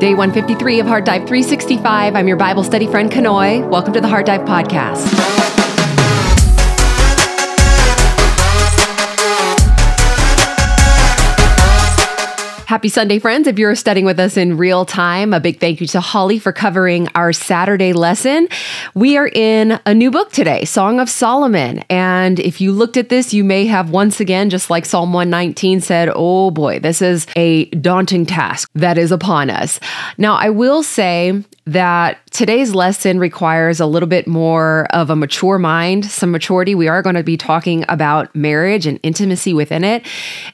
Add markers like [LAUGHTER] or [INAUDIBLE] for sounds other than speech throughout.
Day 153 of Heart Dive 365. I'm your Bible study friend, Kanoe. Welcome to the Heart Dive Podcast. Happy Sunday, friends. If you're studying with us in real time, a big thank you to Holly for covering our Saturday lesson. We are in a new book today, Song of Solomon. And if you looked at this, you may have once again, just like Psalm 119 said, oh boy, this is a daunting task that is upon us. Now, I will say that today's lesson requires a little bit more of a mature mind, some maturity. We are going to be talking about marriage and intimacy within it.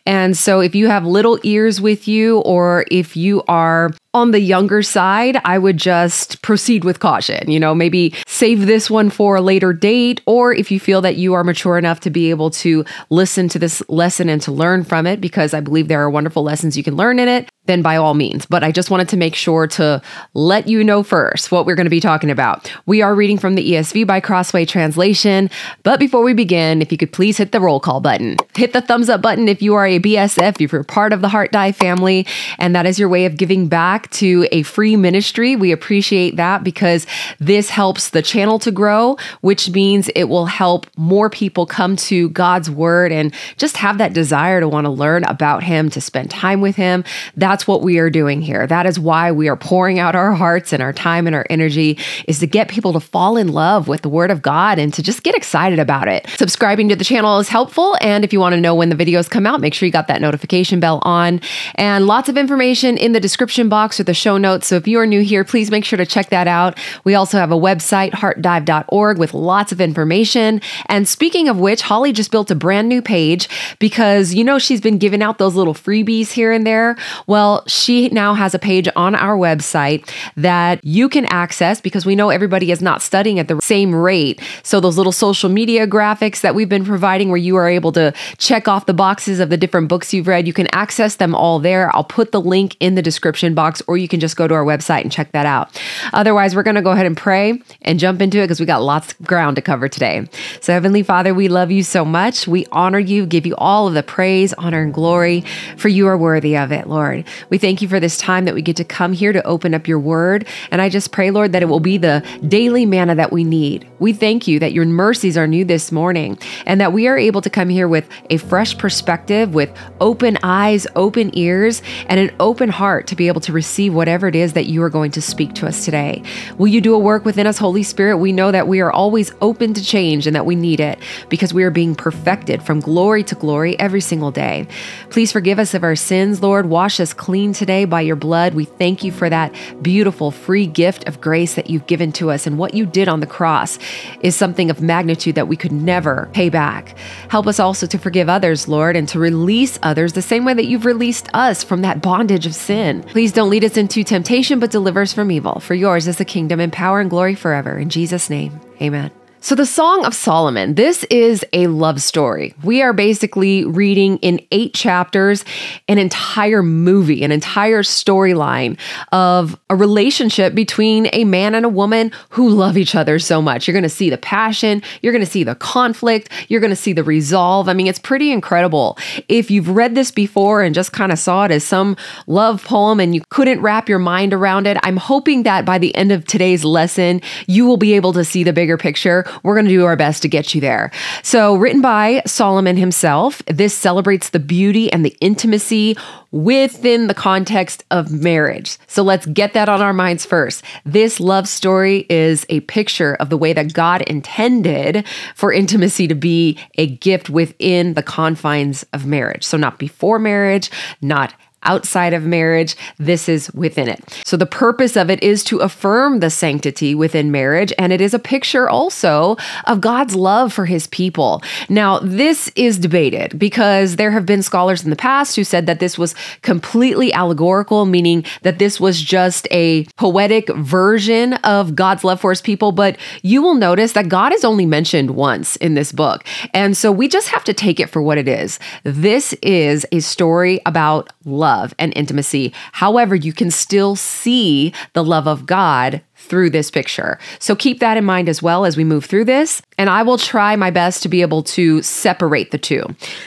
And so if you have little ears with you, or if you are on the younger side, I would just proceed with caution. You know, maybe save this one for a later date, or if you feel that you are mature enough to be able to listen to this lesson and to learn from it, because I believe there are wonderful lessons you can learn in it, then by all means. But I just wanted to make sure to let you know first what we're going to be talking about. We are reading from the ESV by Crossway Translation. But before we begin, if you could please hit the roll call button, hit the thumbs up button if you are a BSF, if you're part of the Heart Dive family, and that is your way of giving back to a free ministry. We appreciate that because this helps the channel to grow, which means it will help more people come to God's word and just have that desire to want to learn about Him, to spend time with Him. That's what we are doing here. That is why we are pouring out our hearts and our time and our energy is to get people to fall in love with the word of God and to just get excited about it. Subscribing to the channel is helpful. And if you want to know when the videos come out, make sure you got that notification bell on. And lots of information in the description box or the show notes. So if you are new here, please make sure to check that out. We also have a website, heartdive.org, with lots of information. And speaking of which, Holly just built a brand new page because you know she's been giving out those little freebies here and there. Well, she now has a page on our website that you can access because we know everybody is not studying at the same rate. So, those little social media graphics that we've been providing where you are able to check off the boxes of the different books you've read, you can access them all there. I'll put the link in the description box, or you can just go to our website and check that out. Otherwise, we're going to go ahead and pray and jump into it because we got lots of ground to cover today. So, Heavenly Father, we love you so much. We honor you, give you all of the praise, honor, and glory, for you are worthy of it, Lord. We thank you for this time that we get to come here to open up your word. And I just pray, Lord, that it will be the daily manna that we need. We thank you that your mercies are new this morning and that we are able to come here with a fresh perspective, with open eyes, open ears, and an open heart to be able to receive whatever it is that you are going to speak to us today. Will you do a work within us, Holy Spirit? We know that we are always open to change and that we need it because we are being perfected from glory to glory every single day. Please forgive us of our sins, Lord. Wash us clean today by your blood. We thank you for that beautiful free gift of grace that you've given to us. And what you did on the cross is something of magnitude that we could never pay back. Help us also to forgive others, Lord, and to release others the same way that you've released us from that bondage of sin. Please don't lead us into temptation, but deliver us from evil. For yours is the kingdom and power and glory forever. In Jesus' name, amen. So, the Song of Solomon, this is a love story. We are basically reading in eight chapters an entire movie, an entire storyline of a relationship between a man and a woman who love each other so much. You're going to see the passion, you're going to see the conflict, you're going to see the resolve. I mean, it's pretty incredible. If you've read this before and just kind of saw it as some love poem and you couldn't wrap your mind around it, I'm hoping that by the end of today's lesson, you will be able to see the bigger picture we're going to do our best to get you there. So, written by Solomon himself, this celebrates the beauty and the intimacy within the context of marriage. So, let's get that on our minds first. This love story is a picture of the way that God intended for intimacy to be a gift within the confines of marriage. So, not before marriage, not outside of marriage. This is within it. So the purpose of it is to affirm the sanctity within marriage. And it is a picture also of God's love for his people. Now, this is debated because there have been scholars in the past who said that this was completely allegorical, meaning that this was just a poetic version of God's love for his people. But you will notice that God is only mentioned once in this book. And so we just have to take it for what it is. This is a story about love love and intimacy. However, you can still see the love of God through this picture. So keep that in mind as well as we move through this. And I will try my best to be able to separate the two.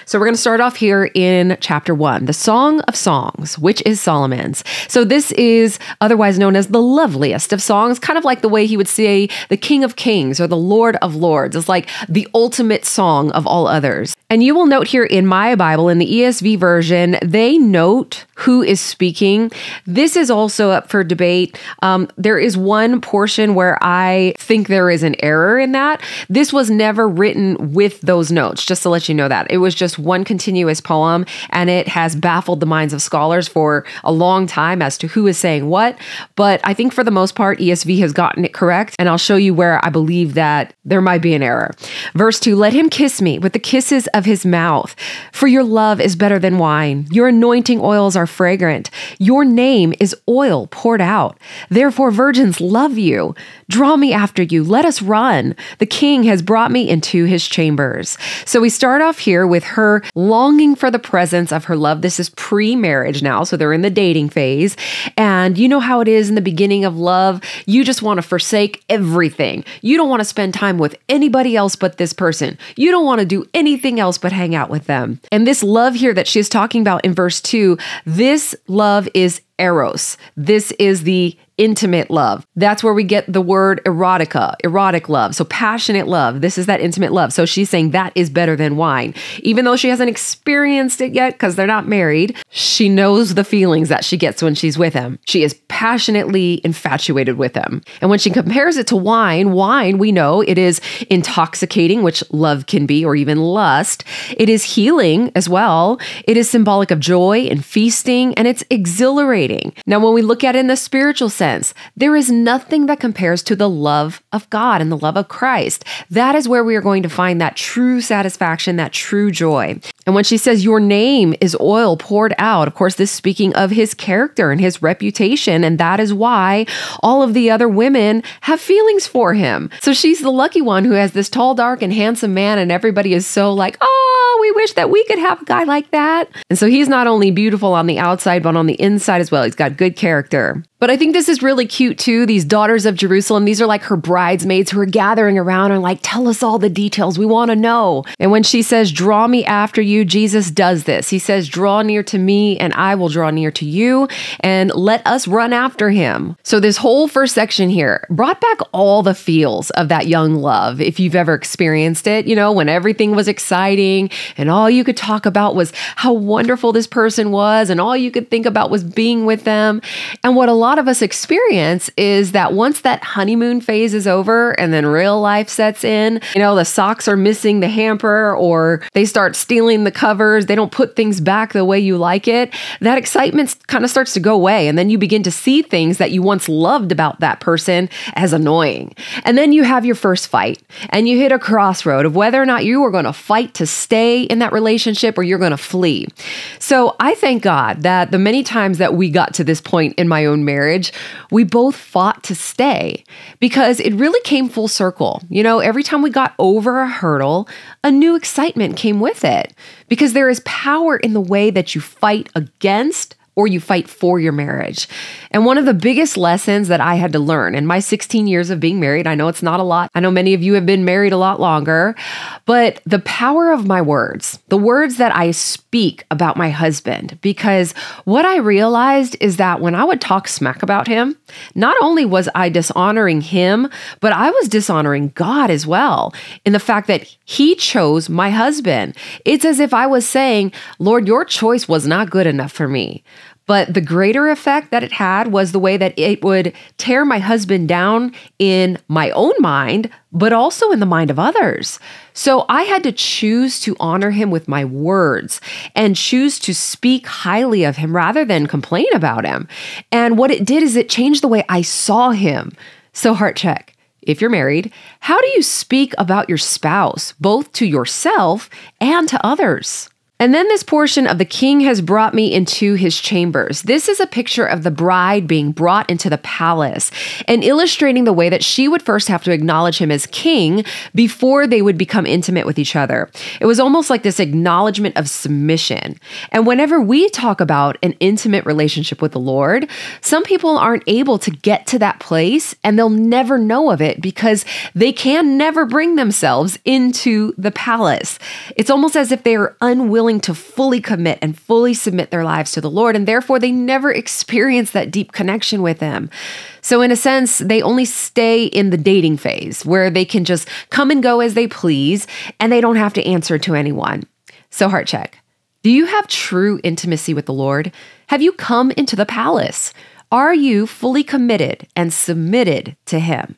So we're going to start off here in chapter one, the Song of Songs, which is Solomon's. So this is otherwise known as the loveliest of songs, kind of like the way he would say the King of Kings or the Lord of Lords. It's like the ultimate song of all others. And you will note here in my Bible, in the ESV version, they note who is speaking. This is also up for debate. Um, there is one portion where I think there is an error in that. This was never written with those notes, just to let you know that. It was just one continuous poem, and it has baffled the minds of scholars for a long time as to who is saying what. But I think for the most part, ESV has gotten it correct, and I'll show you where I believe that there might be an error. Verse 2 Let him kiss me with the kisses of his mouth, for your love is better than wine. Your anointing oils are fragrant. Your name is oil poured out. Therefore, virgins love you. Draw me after you. Let us run. The king has brought me into his chambers. So we start off here with her longing for the presence of her love. This is pre marriage now. So they're in the dating phase. And you know how it is in the beginning of love. You just want to forsake everything. You don't want to spend time with anybody else but this person. You don't want to do anything else but hang out with them. And this love here that she's talking about in verse 2, this love is eros. This is the intimate love. That's where we get the word erotica, erotic love. So passionate love. This is that intimate love. So she's saying that is better than wine. Even though she hasn't experienced it yet because they're not married, she knows the feelings that she gets when she's with him. She is passionately infatuated with him. And when she compares it to wine, wine, we know it is intoxicating, which love can be, or even lust. It is healing as well. It is symbolic of joy and feasting, and it's exhilarating. Now, when we look at it in the spiritual sense, sense. There is nothing that compares to the love of God and the love of Christ. That is where we are going to find that true satisfaction, that true joy. And when she says, Your name is oil poured out, of course, this speaking of his character and his reputation. And that is why all of the other women have feelings for him. So she's the lucky one who has this tall, dark, and handsome man, and everybody is so like, Oh, we wish that we could have a guy like that. And so he's not only beautiful on the outside, but on the inside as well. He's got good character. But I think this is really cute too. These daughters of Jerusalem, these are like her bridesmaids who are gathering around and like, tell us all the details. We want to know. And when she says, draw me after you, Jesus does this. He says, draw near to me and I will draw near to you and let us run after him. So this whole first section here brought back all the feels of that young love. If you've ever experienced it, you know, when everything was exciting and all you could talk about was how wonderful this person was and all you could think about was being with them. And what a lot lot of us experience is that once that honeymoon phase is over and then real life sets in, you know, the socks are missing the hamper or they start stealing the covers, they don't put things back the way you like it, that excitement kind of starts to go away. And then you begin to see things that you once loved about that person as annoying. And then you have your first fight and you hit a crossroad of whether or not you are going to fight to stay in that relationship or you're going to flee. So I thank God that the many times that we got to this point in my own marriage, marriage, we both fought to stay because it really came full circle. You know, every time we got over a hurdle, a new excitement came with it because there is power in the way that you fight against or you fight for your marriage. And one of the biggest lessons that I had to learn in my 16 years of being married, I know it's not a lot. I know many of you have been married a lot longer, but the power of my words, the words that I speak about my husband, because what I realized is that when I would talk smack about him, not only was I dishonoring him, but I was dishonoring God as well in the fact that he chose my husband. It's as if I was saying, Lord, your choice was not good enough for me. But the greater effect that it had was the way that it would tear my husband down in my own mind, but also in the mind of others. So I had to choose to honor him with my words and choose to speak highly of him rather than complain about him. And what it did is it changed the way I saw him. So, heart check. If you're married, how do you speak about your spouse, both to yourself and to others? And then this portion of the king has brought me into his chambers. This is a picture of the bride being brought into the palace and illustrating the way that she would first have to acknowledge him as king before they would become intimate with each other. It was almost like this acknowledgement of submission. And whenever we talk about an intimate relationship with the Lord, some people aren't able to get to that place and they'll never know of it because they can never bring themselves into the palace. It's almost as if they are unwilling willing to fully commit and fully submit their lives to the Lord, and therefore they never experience that deep connection with Him. So, in a sense, they only stay in the dating phase where they can just come and go as they please and they don't have to answer to anyone. So, heart check Do you have true intimacy with the Lord? Have you come into the palace? Are you fully committed and submitted to Him?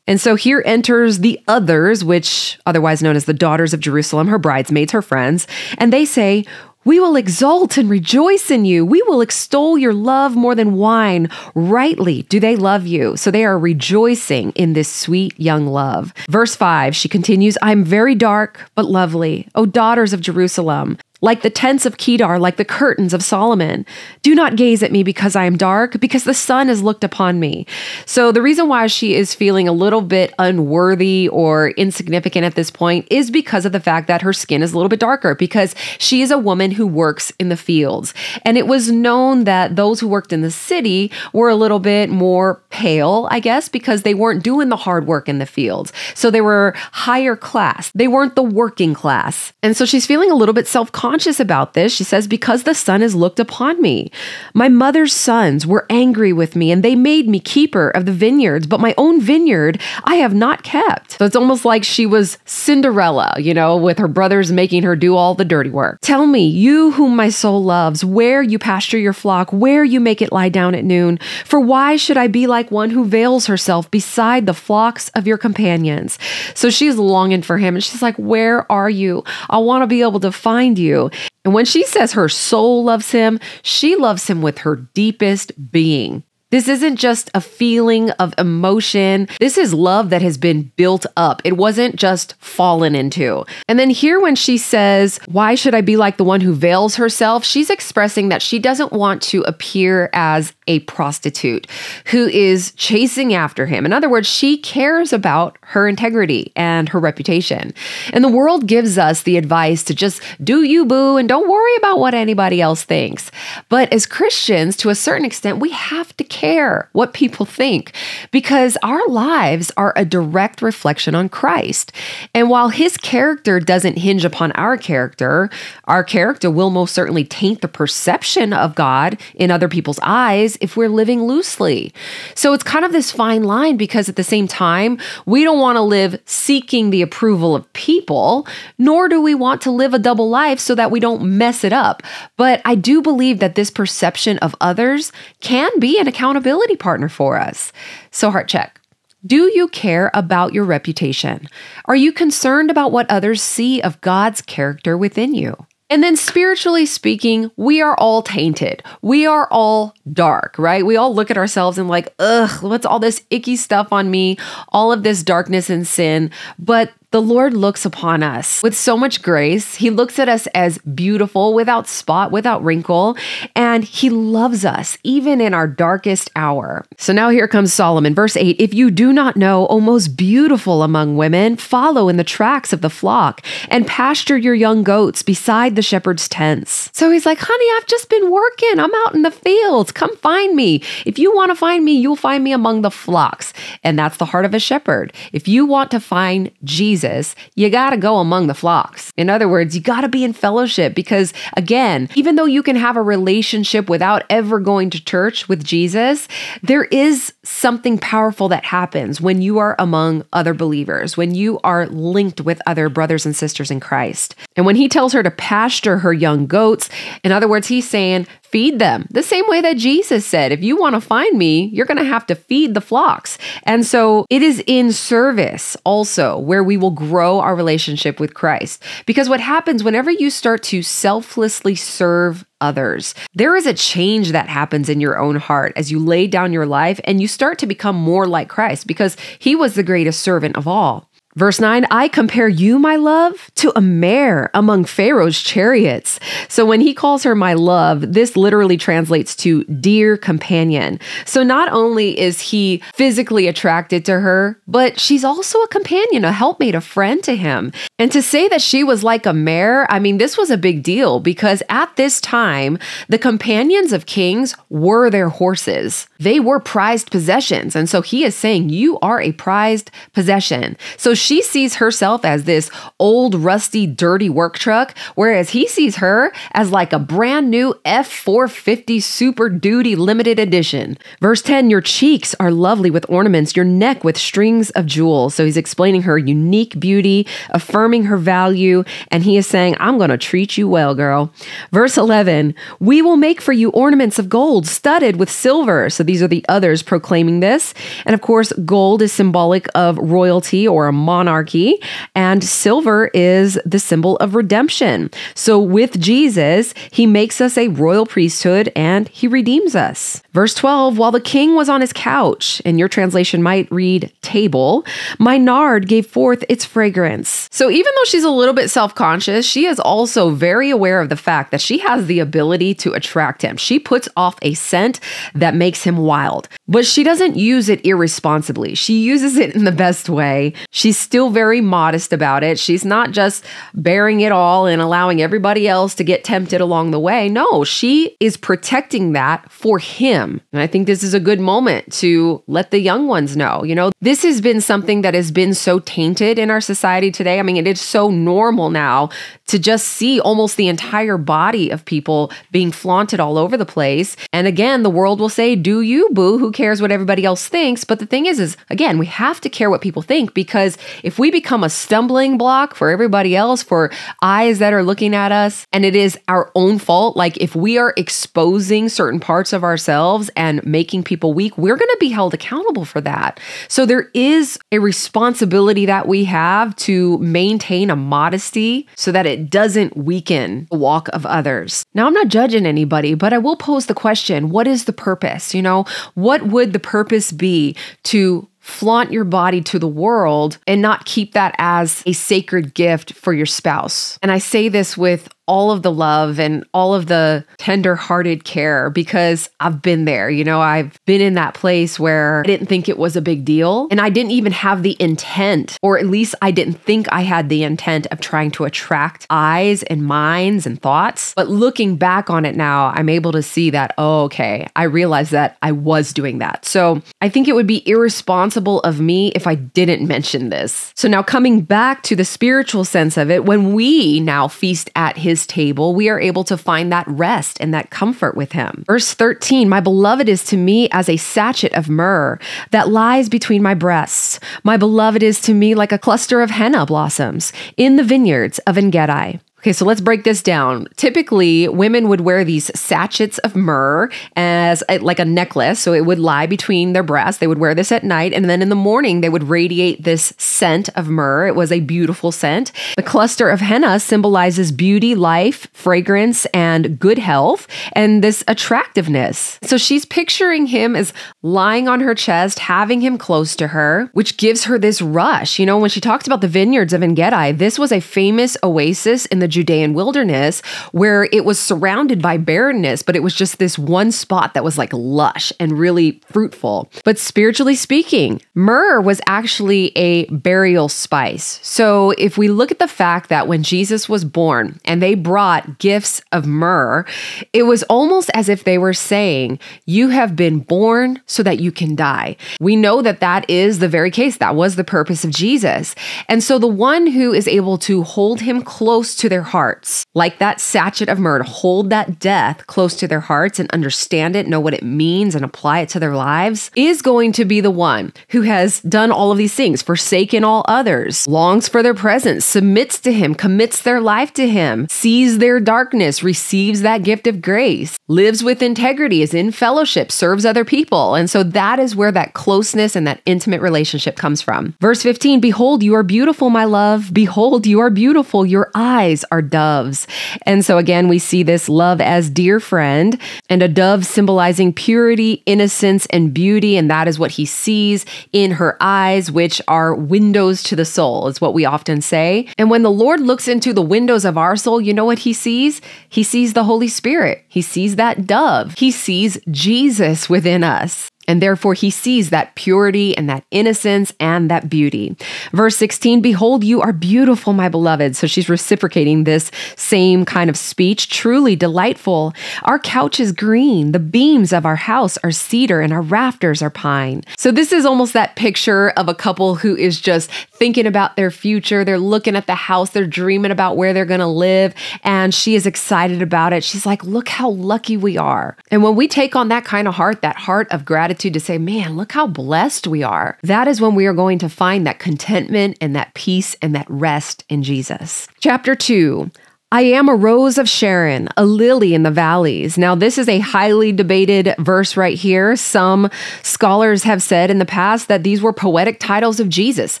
And so here enters the others, which otherwise known as the daughters of Jerusalem, her bridesmaids, her friends, and they say, we will exult and rejoice in you. We will extol your love more than wine. Rightly do they love you. So they are rejoicing in this sweet young love. Verse 5, she continues I'm very dark, but lovely. O daughters of Jerusalem, like the tents of Kedar, like the curtains of Solomon. Do not gaze at me because I am dark, because the sun has looked upon me. So, the reason why she is feeling a little bit unworthy or insignificant at this point is because of the fact that her skin is a little bit darker, because she is a woman who works in the fields. And it was known that those who worked in the city were a little bit more pale, I guess, because they weren't doing the hard work in the fields. So, they were higher class, they weren't the working class. And so, she's feeling a little bit self conscious conscious about this. She says, Because the sun has looked upon me. My mother's sons were angry with me, and they made me keeper of the vineyards, but my own vineyard I have not kept. So it's almost like she was Cinderella, you know, with her brothers making her do all the dirty work. Tell me, you whom my soul loves, where you pasture your flock, where you make it lie down at noon. For why should I be like one who veils herself beside the flocks of your companions? So she's longing for him, and she's like, Where are you? I want to be able to find you. And when she says her soul loves him, she loves him with her deepest being. This isn't just a feeling of emotion. This is love that has been built up. It wasn't just fallen into. And then here, when she says, Why should I be like the one who veils herself? She's expressing that she doesn't want to appear as a prostitute who is chasing after him. In other words, she cares about her integrity and her reputation. And the world gives us the advice to just do you, boo, and don't worry about what anybody else thinks. But as Christians, to a certain extent, we have to care what people think because our lives are a direct reflection on Christ. And while his character doesn't hinge upon our character, our character will most certainly taint the perception of God in other people's eyes if we're living loosely. So it's kind of this fine line because at the same time, we don't want to live seeking the approval of people, nor do we want to live a double life so that we don't mess it up. But I do believe that this perception of others can be an accountability partner for us. So, heart check. Do you care about your reputation? Are you concerned about what others see of God's character within you? And then spiritually speaking, we are all tainted. We are all dark, right? We all look at ourselves and like, ugh, what's all this icky stuff on me? All of this darkness and sin. But the Lord looks upon us with so much grace. He looks at us as beautiful, without spot, without wrinkle, and He loves us even in our darkest hour. So now here comes Solomon, verse 8 If you do not know, O most beautiful among women, follow in the tracks of the flock and pasture your young goats beside the shepherd's tents. So he's like, Honey, I've just been working. I'm out in the fields. Come find me. If you want to find me, you'll find me among the flocks. And that's the heart of a shepherd. If you want to find Jesus, Jesus, you got to go among the flocks. In other words, you got to be in fellowship because, again, even though you can have a relationship without ever going to church with Jesus, there is something powerful that happens when you are among other believers, when you are linked with other brothers and sisters in Christ. And when he tells her to pasture her young goats, in other words, he's saying, feed them. The same way that Jesus said, if you want to find me, you're going to have to feed the flocks. And so it is in service also where we will grow our relationship with Christ. Because what happens whenever you start to selflessly serve others. There is a change that happens in your own heart as you lay down your life and you start to become more like Christ because he was the greatest servant of all. Verse 9, I compare you, my love, to a mare among Pharaoh's chariots. So when he calls her my love, this literally translates to dear companion. So not only is he physically attracted to her, but she's also a companion, a helpmate, a friend to him. And to say that she was like a mare, I mean, this was a big deal because at this time, the companions of kings were their horses. They were prized possessions. And so he is saying, You are a prized possession. So she sees herself as this old, rusty, dirty work truck, whereas he sees her as like a brand new F 450 Super Duty limited edition. Verse 10 Your cheeks are lovely with ornaments, your neck with strings of jewels. So he's explaining her unique beauty, affirming her value, and he is saying, I'm going to treat you well, girl. Verse 11 We will make for you ornaments of gold studded with silver. So these are the others proclaiming this. And of course, gold is symbolic of royalty or a monarchy, and silver is the symbol of redemption. So with Jesus, he makes us a royal priesthood and he redeems us. Verse 12 While the king was on his couch, and your translation might read table, my nard gave forth its fragrance. So even though she's a little bit self conscious, she is also very aware of the fact that she has the ability to attract him. She puts off a scent that makes him wild, but she doesn't use it irresponsibly. She uses it in the best way. She's still very modest about it. She's not just bearing it all and allowing everybody else to get tempted along the way. No, she is protecting that for him. And I think this is a good moment to let the young ones know. You know, this has been something that has been so tainted in our society today. I mean, it is so normal now to just see almost the entire body of people being flaunted all over the place. And again, the world will say, "Do you, boo? Who cares what everybody else thinks?" But the thing is is again, we have to care what people think because if we become a stumbling block for everybody else for eyes that are looking at us and it is our own fault, like if we are exposing certain parts of ourselves and making people weak, we're going to be held accountable for that. So there is a responsibility that we have to maintain a modesty so that it doesn't weaken the walk of others. Now, I'm not judging anybody, but I will pose the question what is the purpose? You know, what would the purpose be to flaunt your body to the world and not keep that as a sacred gift for your spouse. And I say this with all of the love and all of the tender-hearted care because I've been there. You know, I've been in that place where I didn't think it was a big deal and I didn't even have the intent or at least I didn't think I had the intent of trying to attract eyes and minds and thoughts. But looking back on it now, I'm able to see that oh, okay, I realized that I was doing that. So, I think it would be irresponsible of me if I didn't mention this. So now coming back to the spiritual sense of it, when we now feast at his his table, we are able to find that rest and that comfort with him. Verse 13 My beloved is to me as a sachet of myrrh that lies between my breasts. My beloved is to me like a cluster of henna blossoms in the vineyards of Engedi. Okay, so let's break this down. Typically, women would wear these sachets of myrrh as a, like a necklace, so it would lie between their breasts. They would wear this at night, and then in the morning, they would radiate this scent of myrrh. It was a beautiful scent. The cluster of henna symbolizes beauty, life, fragrance, and good health, and this attractiveness. So she's picturing him as lying on her chest, having him close to her, which gives her this rush. You know, when she talks about the vineyards of Engedi, this was a famous oasis in the Judean wilderness where it was surrounded by barrenness, but it was just this one spot that was like lush and really fruitful. But spiritually speaking, myrrh was actually a burial spice. So if we look at the fact that when Jesus was born and they brought gifts of myrrh, it was almost as if they were saying, You have been born so that you can die. We know that that is the very case. That was the purpose of Jesus. And so the one who is able to hold him close to their hearts, like that sachet of myrrh, hold that death close to their hearts and understand it, know what it means, and apply it to their lives, is going to be the one who has done all of these things, forsaken all others, longs for their presence, submits to Him, commits their life to Him, sees their darkness, receives that gift of grace, lives with integrity, is in fellowship, serves other people. And so that is where that closeness and that intimate relationship comes from. Verse 15 Behold, you are beautiful, my love. Behold, you are beautiful. Your eyes are doves. And so again, we see this love as dear friend and a dove symbolizing purity, innocence, and beauty. And that is what he sees in her eyes, which are windows to the soul, is what we often say. And when the Lord looks into the windows of our soul, you know what he sees? He sees the Holy Spirit. He sees that dove. He sees Jesus within us. And therefore, he sees that purity and that innocence and that beauty. Verse 16 Behold, you are beautiful, my beloved. So she's reciprocating this same kind of speech, truly delightful. Our couch is green. The beams of our house are cedar and our rafters are pine. So this is almost that picture of a couple who is just thinking about their future. They're looking at the house, they're dreaming about where they're going to live. And she is excited about it. She's like, Look how lucky we are. And when we take on that kind of heart, that heart of gratitude, gratitude to say, man, look how blessed we are. That is when we are going to find that contentment and that peace and that rest in Jesus. Chapter 2 I am a rose of Sharon, a lily in the valleys. Now, this is a highly debated verse right here. Some scholars have said in the past that these were poetic titles of Jesus.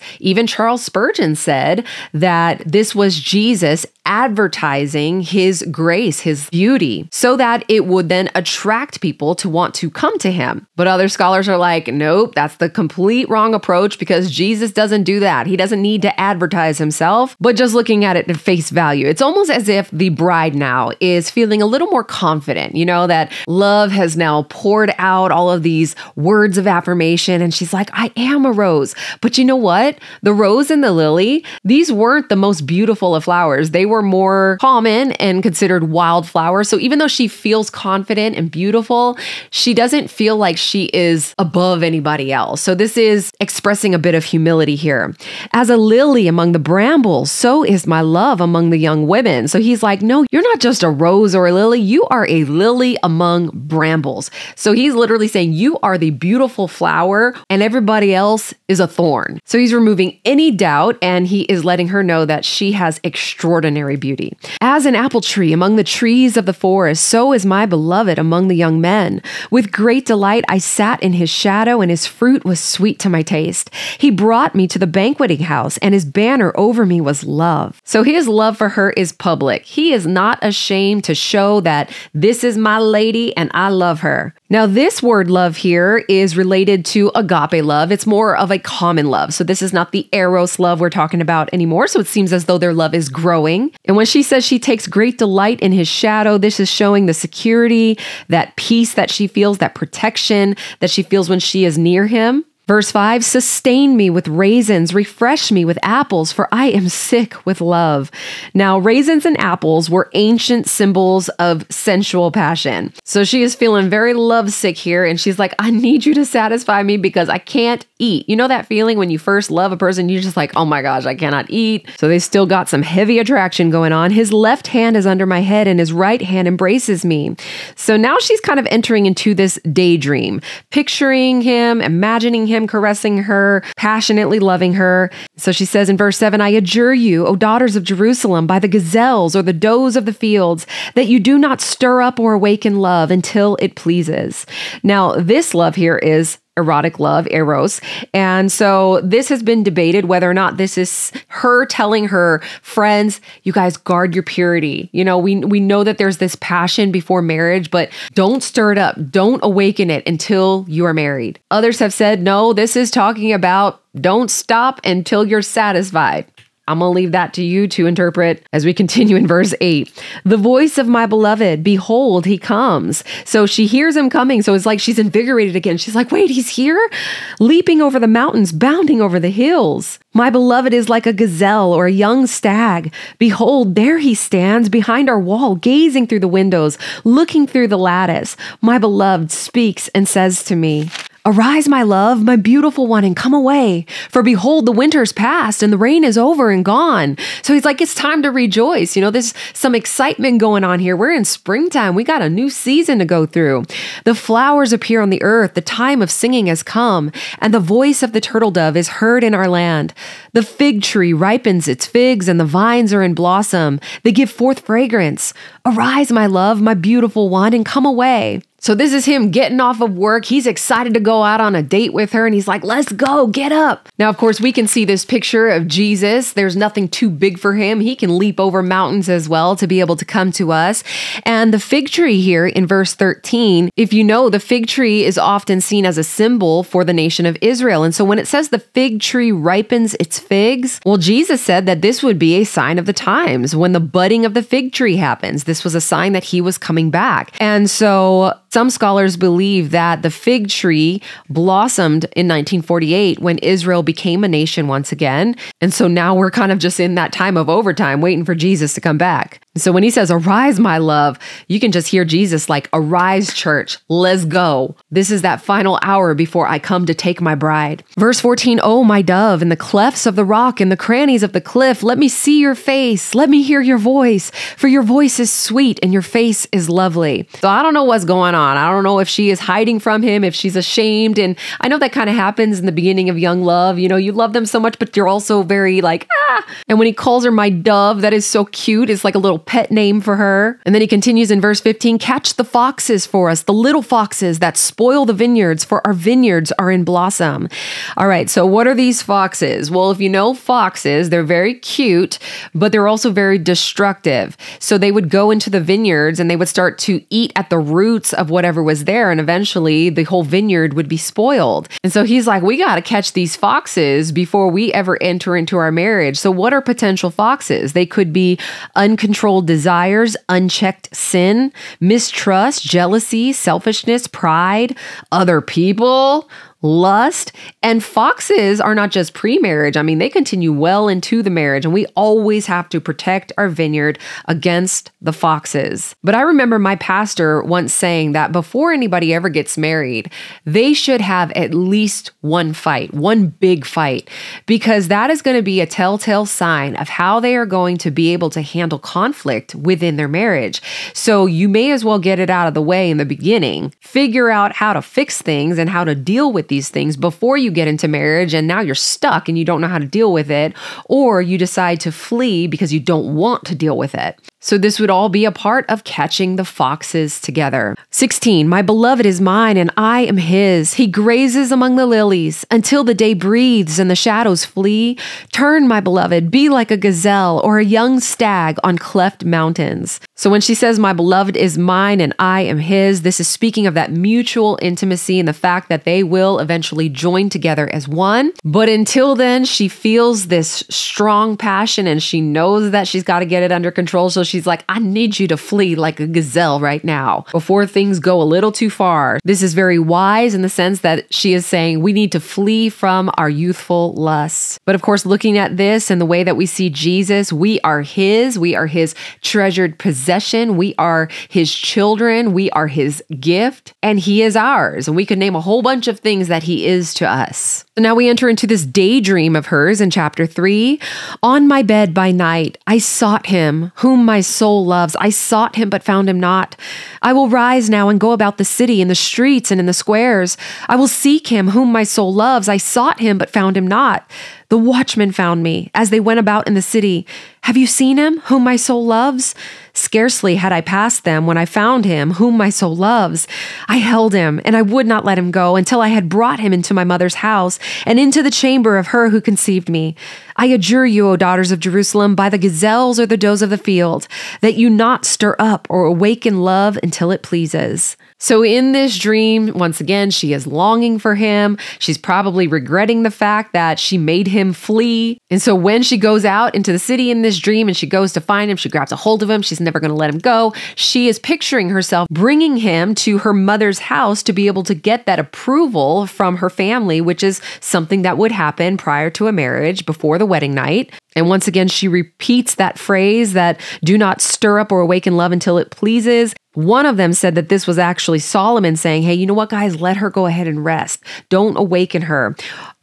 Even Charles Spurgeon said that this was Jesus advertising his grace, his beauty, so that it would then attract people to want to come to him. But other scholars are like, nope, that's the complete wrong approach because Jesus doesn't do that. He doesn't need to advertise himself, but just looking at it at face value. It's almost as if the bride now is feeling a little more confident, you know, that love has now poured out all of these words of affirmation. And she's like, I am a rose. But you know what? The rose and the lily, these weren't the most beautiful of flowers. They were more common and considered wildflowers. So even though she feels confident and beautiful, she doesn't feel like she is above anybody else. So this is expressing a bit of humility here. As a lily among the brambles, so is my love among the young women. So he's like, No, you're not just a rose or a lily. You are a lily among brambles. So he's literally saying, You are the beautiful flower, and everybody else is a thorn. So he's removing any doubt and he is letting her know that she has extraordinary beauty. As an apple tree among the trees of the forest, so is my beloved among the young men. With great delight, I sat in his shadow, and his fruit was sweet to my taste. He brought me to the banqueting house, and his banner over me was love. So his love for her is public public. He is not ashamed to show that this is my lady and I love her. Now, this word love here is related to agape love. It's more of a common love. So, this is not the eros love we're talking about anymore. So, it seems as though their love is growing. And when she says she takes great delight in his shadow, this is showing the security, that peace that she feels, that protection that she feels when she is near him. Verse 5 Sustain me with raisins, refresh me with apples, for I am sick with love. Now, raisins and apples were ancient symbols of sensual passion. So she is feeling very lovesick here, and she's like, I need you to satisfy me because I can't eat. You know that feeling when you first love a person, you're just like, oh my gosh, I cannot eat. So they still got some heavy attraction going on. His left hand is under my head, and his right hand embraces me. So now she's kind of entering into this daydream, picturing him, imagining him him caressing her, passionately loving her. So she says in verse 7 I adjure you, O daughters of Jerusalem, by the gazelles or the does of the fields, that you do not stir up or awaken love until it pleases. Now, this love here is erotic love, eros. And so this has been debated whether or not this is her telling her friends, you guys guard your purity. You know, we we know that there's this passion before marriage, but don't stir it up. Don't awaken it until you are married. Others have said, no, this is talking about don't stop until you're satisfied. I'm going to leave that to you to interpret as we continue in verse 8. The voice of my beloved, behold, he comes. So she hears him coming. So it's like she's invigorated again. She's like, wait, he's here? Leaping over the mountains, bounding over the hills. My beloved is like a gazelle or a young stag. Behold, there he stands behind our wall, gazing through the windows, looking through the lattice. My beloved speaks and says to me, Arise, my love, my beautiful one, and come away. For behold, the winter's past and the rain is over and gone. So he's like, it's time to rejoice. You know, there's some excitement going on here. We're in springtime. We got a new season to go through. The flowers appear on the earth. The time of singing has come, and the voice of the turtle dove is heard in our land. The fig tree ripens its figs, and the vines are in blossom. They give forth fragrance. Arise, my love, my beautiful one, and come away. So this is him getting off of work. He's excited to go out on a date with her and he's like, let's go, get up. Now, of course, we can see this picture of Jesus. There's nothing too big for him. He can leap over mountains as well to be able to come to us. And the fig tree here in verse 13, if you know, the fig tree is often seen as a symbol for the nation of Israel. And so when it says the fig tree ripens its figs, well, Jesus said that this would be a sign of the times when the budding of the fig tree happens. This was a sign that he was coming back. And so some scholars believe that the fig tree blossomed in 1948 when Israel became a nation once again. And so now we're kind of just in that time of overtime waiting for Jesus to come back. So when he says, Arise, my love, you can just hear Jesus like, Arise, church, let's go. This is that final hour before I come to take my bride. Verse 14, Oh, my dove, in the clefts of the rock, in the crannies of the cliff, let me see your face, let me hear your voice, for your voice is sweet and your face is lovely. So I don't know what's going on. I don't know if she is hiding from him, if she's ashamed. And I know that kind of happens in the beginning of young love. You know, you love them so much, but you're also very like, ah. And when he calls her my dove, that is so cute. It's like a little pet name for her. And then he continues in verse 15 Catch the foxes for us, the little foxes that spoil the vineyards, for our vineyards are in blossom. All right, so what are these foxes? Well, if you know foxes, they're very cute, but they're also very destructive. So they would go into the vineyards and they would start to eat at the roots of whatever was there. And eventually the whole vineyard would be spoiled. And so he's like, We got to catch these foxes before we ever enter into our marriage. So, what are potential foxes? They could be uncontrolled desires, unchecked sin, mistrust, jealousy, selfishness, pride, other people, lust. And foxes are not just pre marriage, I mean, they continue well into the marriage, and we always have to protect our vineyard against the foxes. But I remember my pastor once saying that before anybody ever gets married, they should have at least one fight, one big fight, because that is going to be a telltale sign of how they are going to be able to handle conflict within their marriage. So you may as well get it out of the way in the beginning, figure out how to fix things and how to deal with these things before you get into marriage and now you're stuck and you don't know how to deal with it, or you decide to flee because you don't want to deal with it. So, this would all be a part of catching the foxes together. 16. My beloved is mine, and I am his. He grazes among the lilies until the day breathes and the shadows flee. Turn, my beloved, be like a gazelle or a young stag on cleft mountains. So, when she says, My beloved is mine and I am his, this is speaking of that mutual intimacy and the fact that they will eventually join together as one. But until then, she feels this strong passion and she knows that she's got to get it under control. So, she's like, I need you to flee like a gazelle right now before things go a little too far. This is very wise in the sense that she is saying we need to flee from our youthful lusts. But of course, looking at this and the way that we see Jesus, we are his, we are his treasured possession, we are his children, we are his gift, and he is ours. And we could name a whole bunch of things that he is to us. So now we enter into this daydream of hers in chapter 3. On my bed by night, I sought him, whom my soul loves. I sought him, but found him not. I will rise now and go about the city, in the streets and in the squares. I will seek him, whom my soul loves. I sought him, but found him not. The watchmen found me as they went about in the city. Have you seen him, whom my soul loves? Scarcely had I passed them when I found him, whom my soul loves. I held him, and I would not let him go until I had brought him into my mother's house and into the chamber of her who conceived me. I adjure you, O daughters of Jerusalem, by the gazelles or the does of the field, that you not stir up or awaken love until it pleases. So, in this dream, once again, she is longing for him. She's probably regretting the fact that she made him flee. And so, when she goes out into the city in this dream and she goes to find him, she grabs a hold of him. She's never going to let him go. She is picturing herself bringing him to her mother's house to be able to get that approval from her family, which is something that would happen prior to a marriage before the wedding night. And once again, she repeats that phrase that do not stir up or awaken love until it pleases. One of them said that this was actually Solomon saying, Hey, you know what, guys, let her go ahead and rest. Don't awaken her.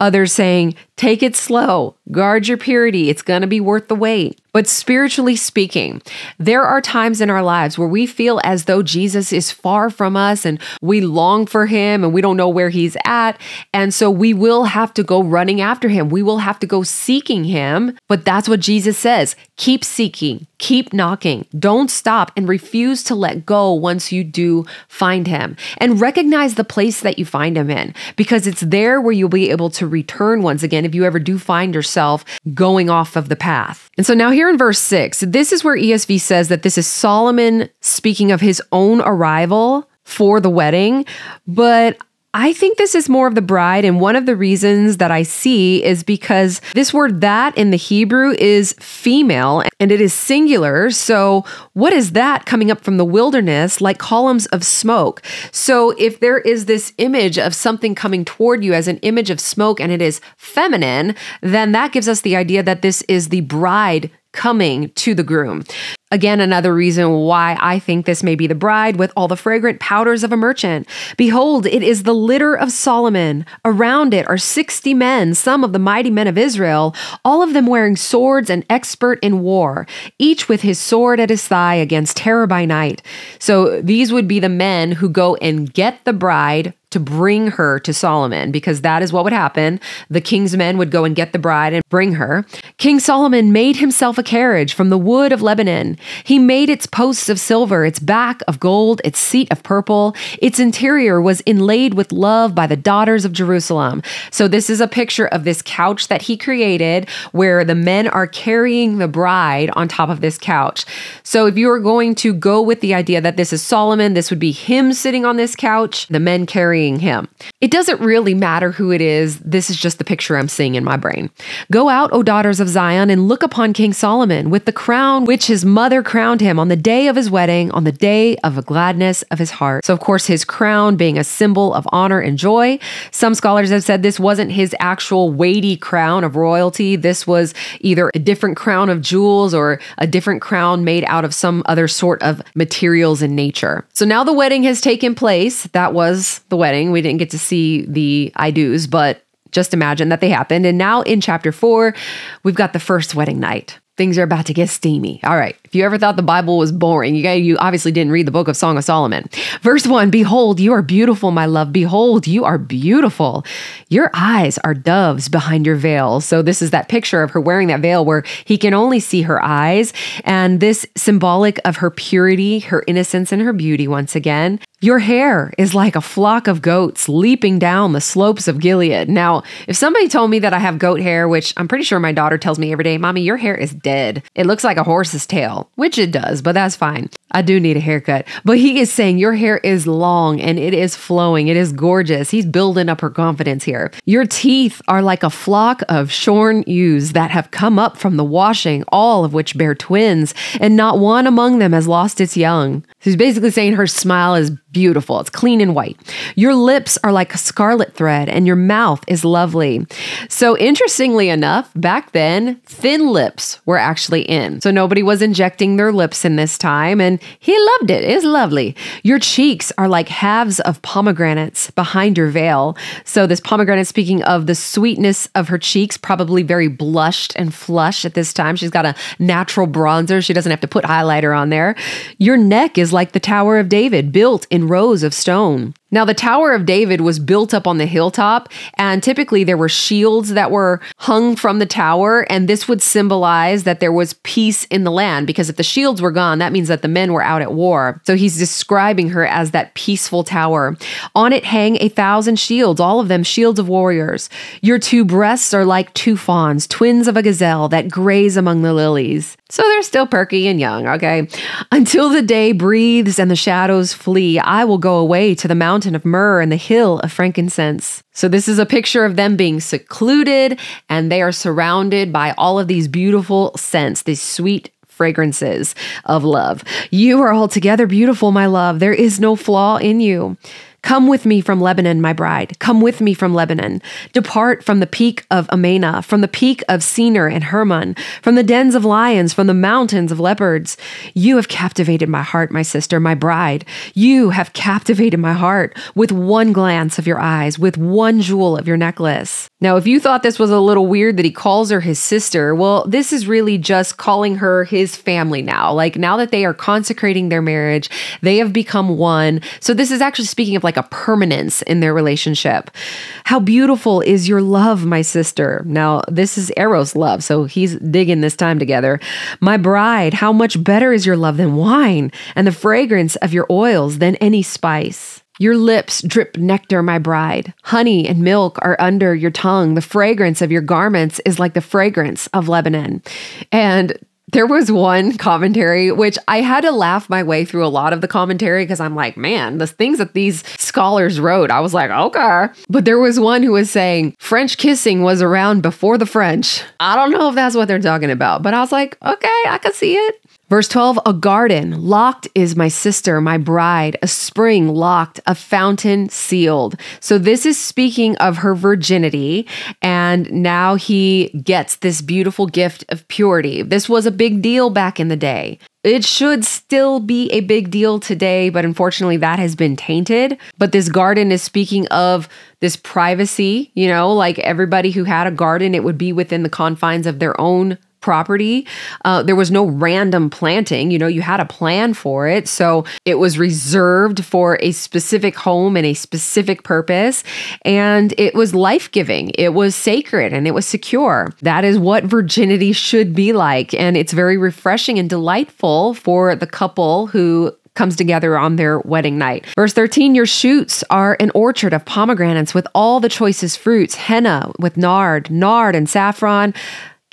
Others saying, Take it slow, guard your purity. It's going to be worth the wait. But spiritually speaking, there are times in our lives where we feel as though Jesus is far from us and we long for him and we don't know where he's at. And so we will have to go running after him. We will have to go seeking him. But that's what Jesus says keep seeking, keep knocking, don't stop and refuse to let go go once you do find him. And recognize the place that you find him in because it's there where you'll be able to return once again if you ever do find yourself going off of the path. And so now here in verse 6, this is where ESV says that this is Solomon speaking of his own arrival for the wedding, but I think this is more of the bride. And one of the reasons that I see is because this word that in the Hebrew is female and it is singular. So, what is that coming up from the wilderness like columns of smoke? So, if there is this image of something coming toward you as an image of smoke and it is feminine, then that gives us the idea that this is the bride coming to the groom. Again, another reason why I think this may be the bride with all the fragrant powders of a merchant. Behold, it is the litter of Solomon. Around it are 60 men, some of the mighty men of Israel, all of them wearing swords and expert in war, each with his sword at his thigh against terror by night. So these would be the men who go and get the bride to bring her to Solomon because that is what would happen. The king's men would go and get the bride and bring her. King Solomon made himself a carriage from the wood of Lebanon. He made its posts of silver, its back of gold, its seat of purple. Its interior was inlaid with love by the daughters of Jerusalem. So, this is a picture of this couch that he created where the men are carrying the bride on top of this couch. So, if you are going to go with the idea that this is Solomon, this would be him sitting on this couch, the men carrying him. It doesn't really matter who it is. This is just the picture I'm seeing in my brain. Go out, O daughters of Zion, and look upon King Solomon with the crown which his mother crowned him on the day of his wedding, on the day of the gladness of his heart. So, of course, his crown being a symbol of honor and joy. Some scholars have said this wasn't his actual weighty crown of royalty. This was either a different crown of jewels or a different crown made out of some other sort of materials in nature. So now the wedding has taken place. That was the wedding. We didn't get to see the I do's, but just imagine that they happened. And now in chapter four, we've got the first wedding night things are about to get steamy. All right. If you ever thought the Bible was boring, you you obviously didn't read the book of Song of Solomon. Verse 1 Behold, you are beautiful, my love. Behold, you are beautiful. Your eyes are doves behind your veil. So, this is that picture of her wearing that veil where he can only see her eyes. And this symbolic of her purity, her innocence, and her beauty once again. Your hair is like a flock of goats leaping down the slopes of Gilead. Now, if somebody told me that I have goat hair, which I'm pretty sure my daughter tells me every day, Mommy, your hair is dead. It looks like a horse's tail, which it does, but that's fine. I do need a haircut. But he is saying your hair is long and it is flowing. It is gorgeous. He's building up her confidence here. Your teeth are like a flock of shorn ewes that have come up from the washing, all of which bear twins, and not one among them has lost its young. She's basically saying her smile is beautiful. It's clean and white. Your lips are like a scarlet thread, and your mouth is lovely. So, interestingly enough, back then, thin lips were actually in. So, nobody was injecting their lips in this time, and he loved it. It's lovely. Your cheeks are like halves of pomegranates behind your veil. So, this pomegranate, speaking of the sweetness of her cheeks, probably very blushed and flush at this time. She's got a natural bronzer. She doesn't have to put highlighter on there. Your neck is like the Tower of David, built in rows of stone. Now, the Tower of David was built up on the hilltop, and typically there were shields that were hung from the tower, and this would symbolize that there was peace in the land because if the shields were gone, that means that the men were out at war. So he's describing her as that peaceful tower. On it hang a thousand shields, all of them shields of warriors. Your two breasts are like two fawns, twins of a gazelle that graze among the lilies. So they're still perky and young, okay? Until the day breathes and the shadows flee, I will go away to the mountain of myrrh and the hill of frankincense. So this is a picture of them being secluded and they are surrounded by all of these beautiful scents, these sweet fragrances of love. You are altogether beautiful, my love. There is no flaw in you. Come with me from Lebanon, my bride. Come with me from Lebanon. Depart from the peak of Amana, from the peak of Senir and Hermon, from the dens of lions, from the mountains of leopards. You have captivated my heart, my sister, my bride. You have captivated my heart with one glance of your eyes, with one jewel of your necklace. Now, if you thought this was a little weird that he calls her his sister, well, this is really just calling her his family now. Like now that they are consecrating their marriage, they have become one. So this is actually speaking of like like a permanence in their relationship. How beautiful is your love, my sister. Now, this is Eros love, so he's digging this time together. My bride, how much better is your love than wine, and the fragrance of your oils than any spice. Your lips drip nectar, my bride. Honey and milk are under your tongue. The fragrance of your garments is like the fragrance of Lebanon. And there was one commentary which I had to laugh my way through a lot of the commentary because I'm like, man, the things that these scholars wrote, I was like, okay. But there was one who was saying French kissing was around before the French. I don't know if that's what they're talking about, but I was like, okay, I can see it. Verse 12, a garden locked is my sister, my bride, a spring locked, a fountain sealed. So this is speaking of her virginity. And now he gets this beautiful gift of purity. This was a big deal back in the day. It should still be a big deal today, but unfortunately that has been tainted. But this garden is speaking of this privacy, you know, like everybody who had a garden, it would be within the confines of their own property. Uh, there was no random planting. You know, you had a plan for it. So it was reserved for a specific home and a specific purpose. And it was life giving, it was sacred, and it was secure. That is what virginity should be like. And it's very refreshing and delightful for the couple who comes together on their wedding night. Verse 13 Your shoots are an orchard of pomegranates with all the choicest fruits, henna with nard, nard and saffron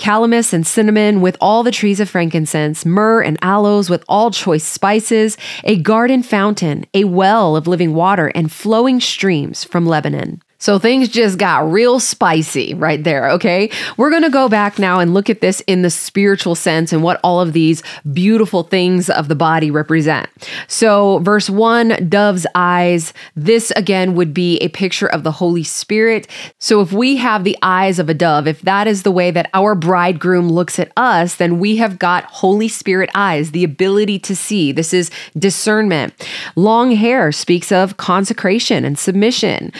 calamus and cinnamon with all the trees of frankincense, myrrh and aloes with all choice spices, a garden fountain, a well of living water, and flowing streams from Lebanon. So things just got real spicy right there, okay? We're to go back now and look at this in the spiritual sense and what all of these beautiful things of the body represent. So, verse 1, dove's eyes, this again would be a picture of the Holy Spirit. So, if we have the eyes of a dove, if that is the way that our bridegroom looks at us, then we have got Holy Spirit eyes, the ability to see. This is discernment. Long hair speaks of consecration and submission.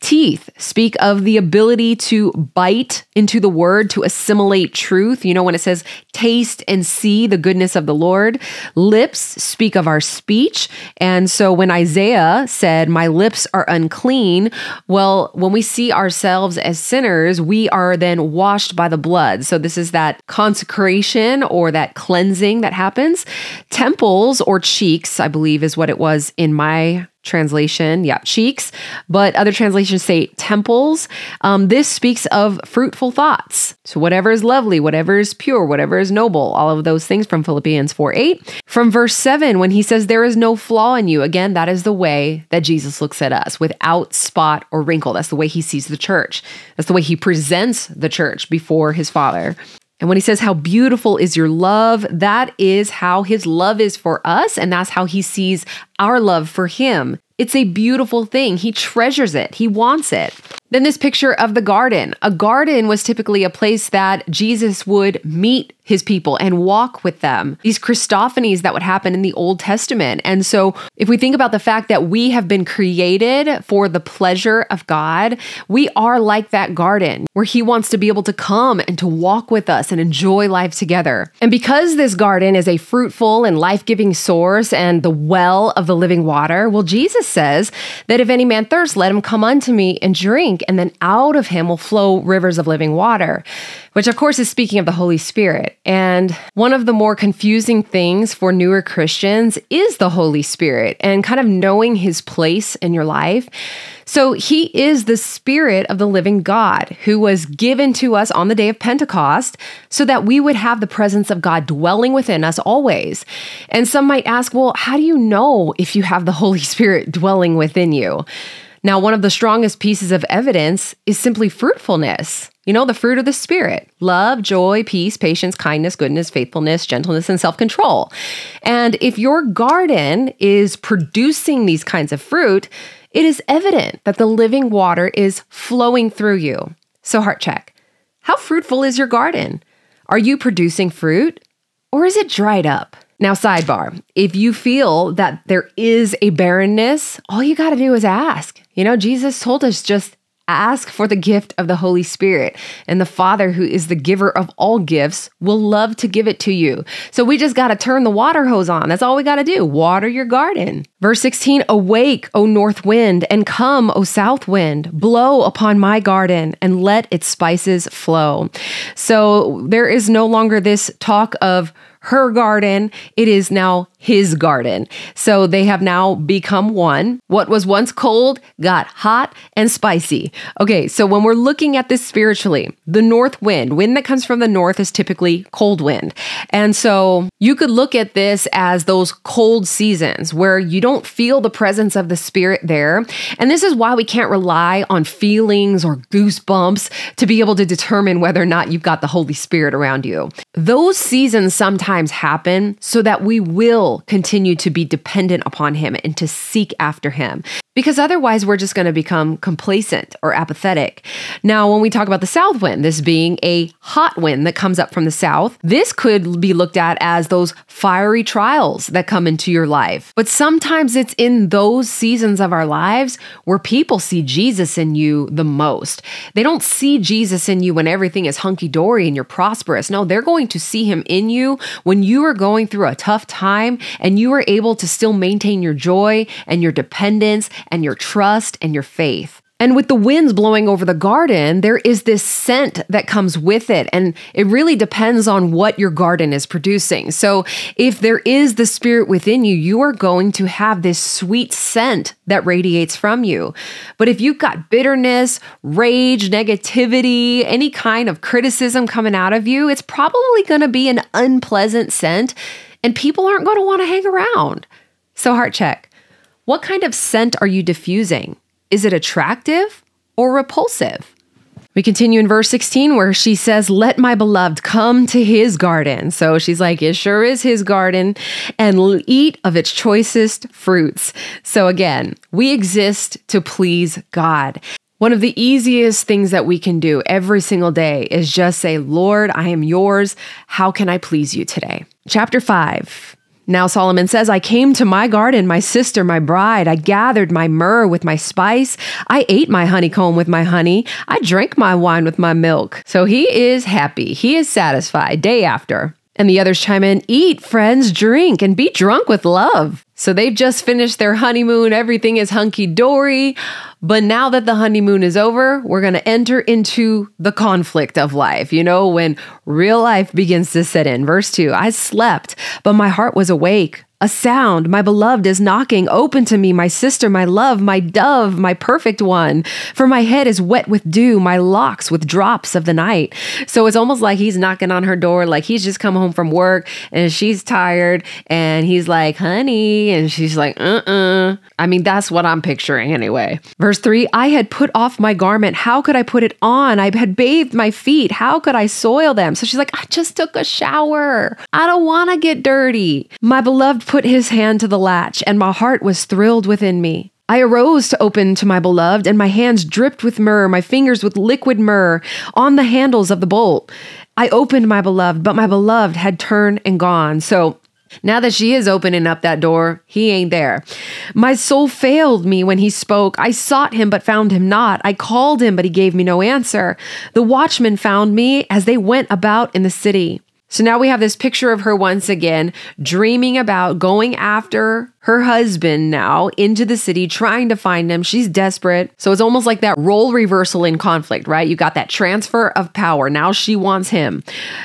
Teeth speak of the ability to bite into the word, to assimilate truth. You know, when it says taste and see the goodness of the Lord, lips speak of our speech. And so when Isaiah said, My lips are unclean, well, when we see ourselves as sinners, we are then washed by the blood. So this is that consecration or that cleansing that happens. Temples or cheeks, I believe, is what it was in my translation, yeah, cheeks, but other translations say temples. Um, this speaks of fruitful thoughts. So, whatever is lovely, whatever is pure, whatever is noble, all of those things from Philippians 4 8. From verse 7, when he says, There is no flaw in you, again, that is the way that Jesus looks at us without spot or wrinkle. That's the way he sees the church. That's the way he presents the church before his Father. And when he says, How beautiful is your love, that is how his love is for us. And that's how he sees our love for him. It's a beautiful thing. He treasures it, he wants it. Then, this picture of the garden. A garden was typically a place that Jesus would meet his people and walk with them. These Christophanies that would happen in the Old Testament. And so, if we think about the fact that we have been created for the pleasure of God, we are like that garden where He wants to be able to come and to walk with us and enjoy life together. And because this garden is a fruitful and life giving source and the well of the living water, well, Jesus says that if any man thirst, let him come unto me and drink, and then out of him will flow rivers of living water which of course is speaking of the Holy Spirit. And one of the more confusing things for newer Christians is the Holy Spirit and kind of knowing his place in your life. So he is the Spirit of the living God who was given to us on the day of Pentecost so that we would have the presence of God dwelling within us always. And some might ask, well, how do you know if you have the Holy Spirit dwelling within you? Now, one of the strongest pieces of evidence is simply fruitfulness. You know, the fruit of the Spirit love, joy, peace, patience, kindness, goodness, faithfulness, gentleness, and self control. And if your garden is producing these kinds of fruit, it is evident that the living water is flowing through you. So, heart check how fruitful is your garden? Are you producing fruit or is it dried up? Now, sidebar if you feel that there is a barrenness, all you got to do is ask. You know, Jesus told us just ask for the gift of the Holy Spirit. And the Father, who is the giver of all gifts, will love to give it to you. So we just got to turn the water hose on. That's all we got to do. Water your garden. Verse 16 Awake, O north wind, and come, O south wind. Blow upon my garden and let its spices flow. So there is no longer this talk of her garden. It is now his garden. So they have now become one. What was once cold got hot and spicy. Okay, so when we're looking at this spiritually, the north wind, wind that comes from the north is typically cold wind. And so you could look at this as those cold seasons where you don't feel the presence of the spirit there. And this is why we can't rely on feelings or goosebumps to be able to determine whether or not you've got the Holy Spirit around you. Those seasons sometimes happen so that we will continue to be dependent upon Him and to seek after Him because otherwise we're just going to become complacent or apathetic. Now, when we talk about the south wind, this being a hot wind that comes up from the south, this could be looked at as those fiery trials that come into your life. But sometimes it's in those seasons of our lives where people see Jesus in you the most. They don't see Jesus in you when everything is hunky dory and you're prosperous. No, they're going to see him in you when you are going through a tough time and you are able to still maintain your joy and your dependence and your trust and your faith. And with the winds blowing over the garden, there is this scent that comes with it. And it really depends on what your garden is producing. So, if there is the spirit within you, you are going to have this sweet scent that radiates from you. But if you've got bitterness, rage, negativity, any kind of criticism coming out of you, it's probably going to be an unpleasant scent. And people aren't going to want to hang around. So, heart check. What kind of scent are you diffusing? Is it attractive or repulsive? We continue in verse 16 where she says, Let my beloved come to his garden. So she's like, It sure is his garden, and eat of its choicest fruits. So again, we exist to please God. One of the easiest things that we can do every single day is just say, Lord, I am yours. How can I please you today? Chapter 5 now Solomon says, I came to my garden, my sister, my bride. I gathered my myrrh with my spice. I ate my honeycomb with my honey. I drank my wine with my milk. So he is happy. He is satisfied day after. And the others chime in, eat, friends, drink, and be drunk with love. So they've just finished their honeymoon. Everything is hunky dory. But now that the honeymoon is over, we're going to enter into the conflict of life, you know, when real life begins to set in. Verse 2 I slept, but my heart was awake. A sound, my beloved is knocking. Open to me, my sister, my love, my dove, my perfect one. For my head is wet with dew, my locks with drops of the night. So it's almost like he's knocking on her door, like he's just come home from work and she's tired. And he's like, honey. And she's like, uh uh-uh. uh I mean, that's what I'm picturing anyway. Verse three I had put off my garment. How could I put it on? I had bathed my feet. How could I soil them? So she's like, I just took a shower. I don't want to get dirty. My beloved put his hand to the latch, and my heart was thrilled within me. I arose to open to my beloved, and my hands dripped with myrrh, my fingers with liquid myrrh on the handles of the bolt. I opened my beloved, but my beloved had turned and gone. So now that she is opening up that door, he ain't there. My soul failed me when he spoke. I sought him, but found him not. I called him, but he gave me no answer. The watchmen found me as they went about in the city. So now we have this picture of her once again dreaming about going after her husband now into the city, trying to find him. She's desperate. So it's almost like that role reversal in conflict, right? You got that transfer of power. Now she wants him.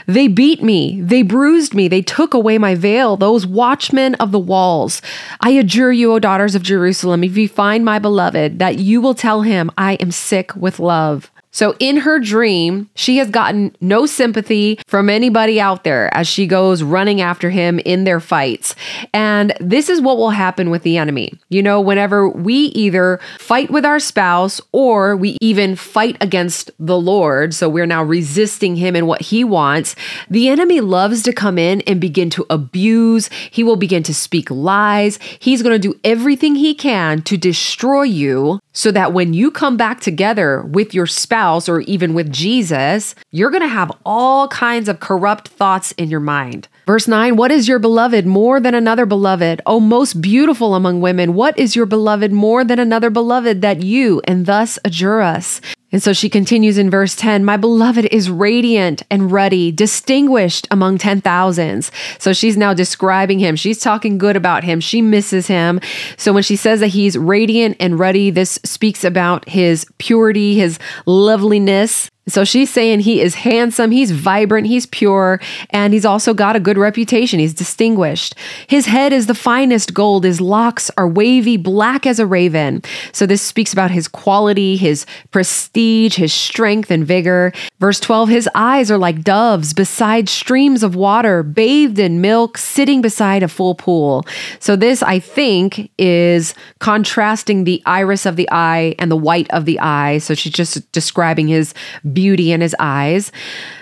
They beat me. They bruised me. They took away my veil. Those watchmen of the walls. I adjure you, O daughters of Jerusalem, if you find my beloved, that you will tell him, I am sick with love. So, in her dream, she has gotten no sympathy from anybody out there as she goes running after him in their fights. And this is what will happen with the enemy. You know, whenever we either fight with our spouse or we even fight against the Lord, so we're now resisting him and what he wants, the enemy loves to come in and begin to abuse. He will begin to speak lies. He's going to do everything he can to destroy you so that when you come back together with your spouse or even with Jesus, you're going to have all kinds of corrupt thoughts in your mind. Verse 9, what is your beloved more than another beloved? O most beautiful among women, what is your beloved more than another beloved that you and thus adjure us? And so she continues in verse 10 My beloved is radiant and ruddy, distinguished among 10,000s. So she's now describing him. She's talking good about him. She misses him. So when she says that he's radiant and ruddy, this speaks about his purity, his loveliness. So she's saying he is handsome, he's vibrant, he's pure, and he's also got a good reputation. He's distinguished. His head is the finest gold, his locks are wavy, black as a raven. So this speaks about his quality, his prestige, his strength and vigor. Verse 12 His eyes are like doves beside streams of water, bathed in milk, sitting beside a full pool. So this, I think, is contrasting the iris of the eye and the white of the eye. So she's just describing his beauty in his eyes.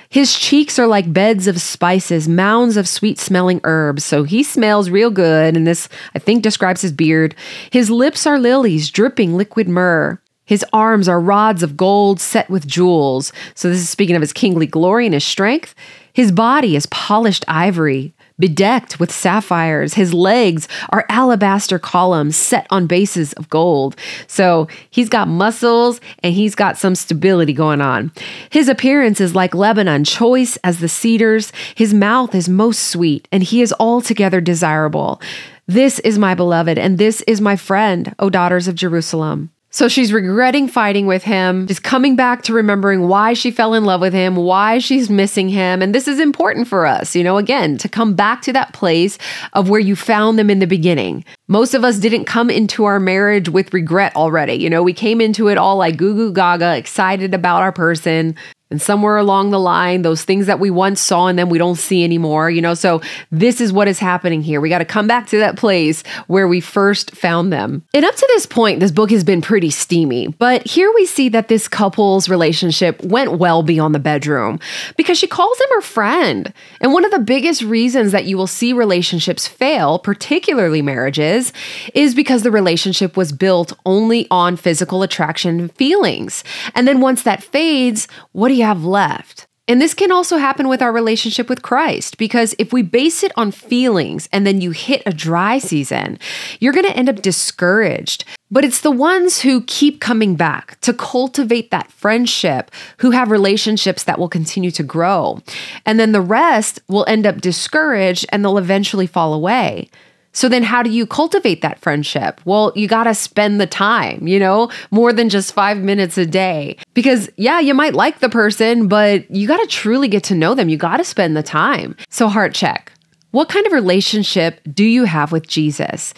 His cheeks are like beds of spices, mounds of sweet smelling herbs. So he smells real good. And this, I think, describes his beard. His lips are lilies, dripping liquid myrrh. His arms are rods of gold set with jewels. So this is speaking of his kingly glory and his strength. His body is polished ivory bedecked with sapphires. His legs are alabaster columns set on bases of gold. So he's got muscles and he's got some stability going on. His appearance is like Lebanon, choice as the cedars. His mouth is most sweet, and he is altogether desirable. This is my beloved, and this is my friend, O daughters of Jerusalem. So she's regretting fighting with him, just coming back to remembering why she fell in love with him, why she's missing him. And this is important for us, you know, again, to come back to that place of where you found them in the beginning. Most of us didn't come into our marriage with regret already. You know, we came into it all like goo goo gaga, excited about our person, and somewhere along the line, those things that we once saw in them, we don't see anymore, you know? So this is what is happening here. We got to come back to that place where we first found them. And up to this point, this book has been pretty steamy, but here we see that this couple's relationship went well beyond the bedroom because she calls him her friend. And one of the biggest reasons that you will see relationships fail, particularly marriages, is because the relationship was built only on physical attraction and feelings. And then once that fades, what do you have left? And this can also happen with our relationship with Christ because if we base it on feelings and then you hit a dry season, you're going to end up discouraged. But it's the ones who keep coming back to cultivate that friendship who have relationships that will continue to grow. And then the rest will end up discouraged and they'll eventually fall away. So then how do you cultivate that friendship? Well, you got to spend the time, you know, more than just 5 minutes a day. Because yeah, you might like the person, but you got to truly get to know them. You got to spend the time. So heart check. What kind of relationship do you have with Jesus?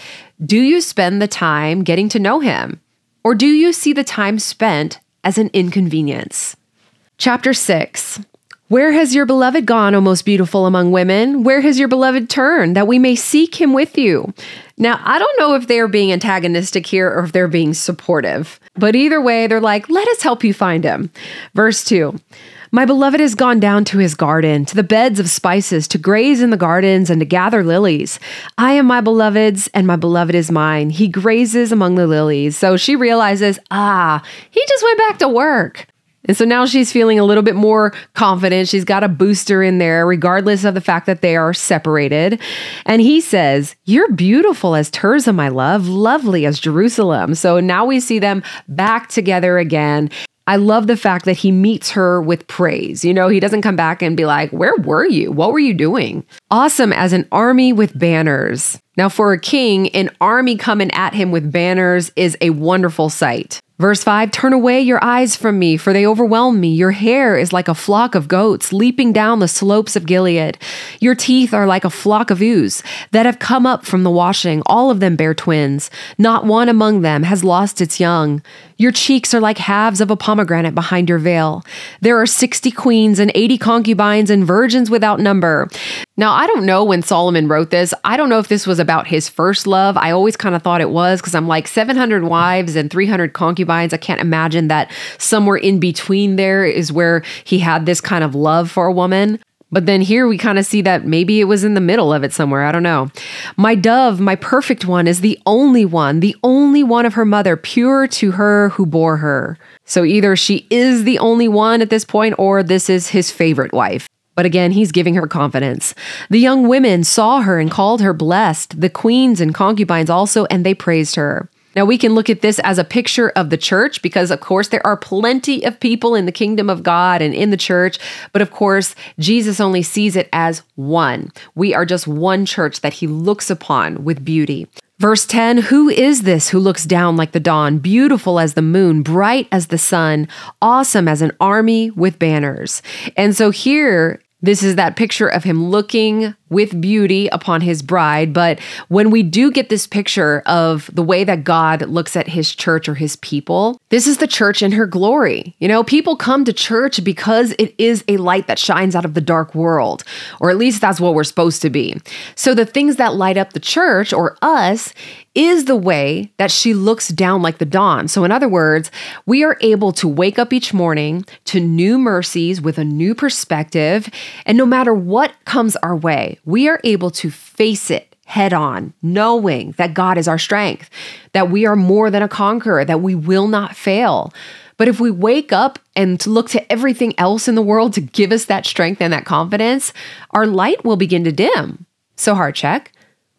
Do you spend the time getting to know him? Or do you see the time spent as an inconvenience? Chapter 6 where has your beloved gone, O most beautiful among women? Where has your beloved turned, that we may seek him with you? Now, I don't know if they're being antagonistic here or if they're being supportive, but either way, they're like, let us help you find him. Verse 2 My beloved has gone down to his garden, to the beds of spices, to graze in the gardens and to gather lilies. I am my beloved's, and my beloved is mine. He grazes among the lilies. So she realizes, ah, he just went back to work. And so now she's feeling a little bit more confident. She's got a booster in there, regardless of the fact that they are separated. And he says, You're beautiful as Tirzah, my love, lovely as Jerusalem. So now we see them back together again. I love the fact that he meets her with praise. You know, he doesn't come back and be like, Where were you? What were you doing? Awesome as an army with banners. Now, for a king, an army coming at him with banners is a wonderful sight. Verse 5 Turn away your eyes from me, for they overwhelm me. Your hair is like a flock of goats leaping down the slopes of Gilead. Your teeth are like a flock of ewes that have come up from the washing. All of them bear twins. Not one among them has lost its young. Your cheeks are like halves of a pomegranate behind your veil. There are 60 queens and 80 concubines and virgins without number. Now, I don't know when Solomon wrote this. I don't know if this was about his first love. I always kind of thought it was because I'm like 700 wives and 300 concubines. I can't imagine that somewhere in between there is where he had this kind of love for a woman. But then here we kind of see that maybe it was in the middle of it somewhere. I don't know. My dove, my perfect one, is the only one, the only one of her mother, pure to her who bore her. So either she is the only one at this point or this is his favorite wife. But again, he's giving her confidence. The young women saw her and called her blessed, the queens and concubines also, and they praised her. Now, we can look at this as a picture of the church because, of course, there are plenty of people in the kingdom of God and in the church. But of course, Jesus only sees it as one. We are just one church that he looks upon with beauty. Verse 10 Who is this who looks down like the dawn, beautiful as the moon, bright as the sun, awesome as an army with banners? And so here this is that picture of him looking with beauty upon his bride. But when we do get this picture of the way that God looks at his church or his people, this is the church in her glory. You know, people come to church because it is a light that shines out of the dark world, or at least that's what we're supposed to be. So the things that light up the church or us is the way that she looks down like the dawn. So, in other words, we are able to wake up each morning to new mercies with a new perspective. And no matter what comes our way, we are able to face it head on, knowing that God is our strength, that we are more than a conqueror, that we will not fail. But if we wake up and look to everything else in the world to give us that strength and that confidence, our light will begin to dim. So, heart check.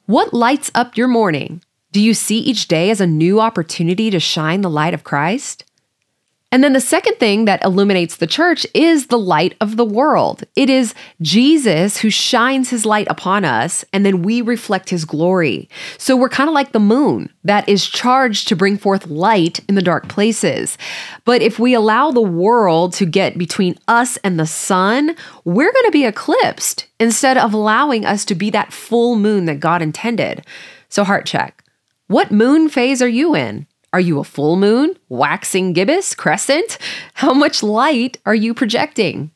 What lights up your morning? Do you see each day as a new opportunity to shine the light of Christ? And then the second thing that illuminates the church is the light of the world. It is Jesus who shines his light upon us, and then we reflect his glory. So we're kind of like the moon that is charged to bring forth light in the dark places. But if we allow the world to get between us and the sun, we're going to be eclipsed instead of allowing us to be that full moon that God intended. So, heart check. What moon phase are you in? Are you a full moon, waxing gibbous, crescent? How much light are you projecting?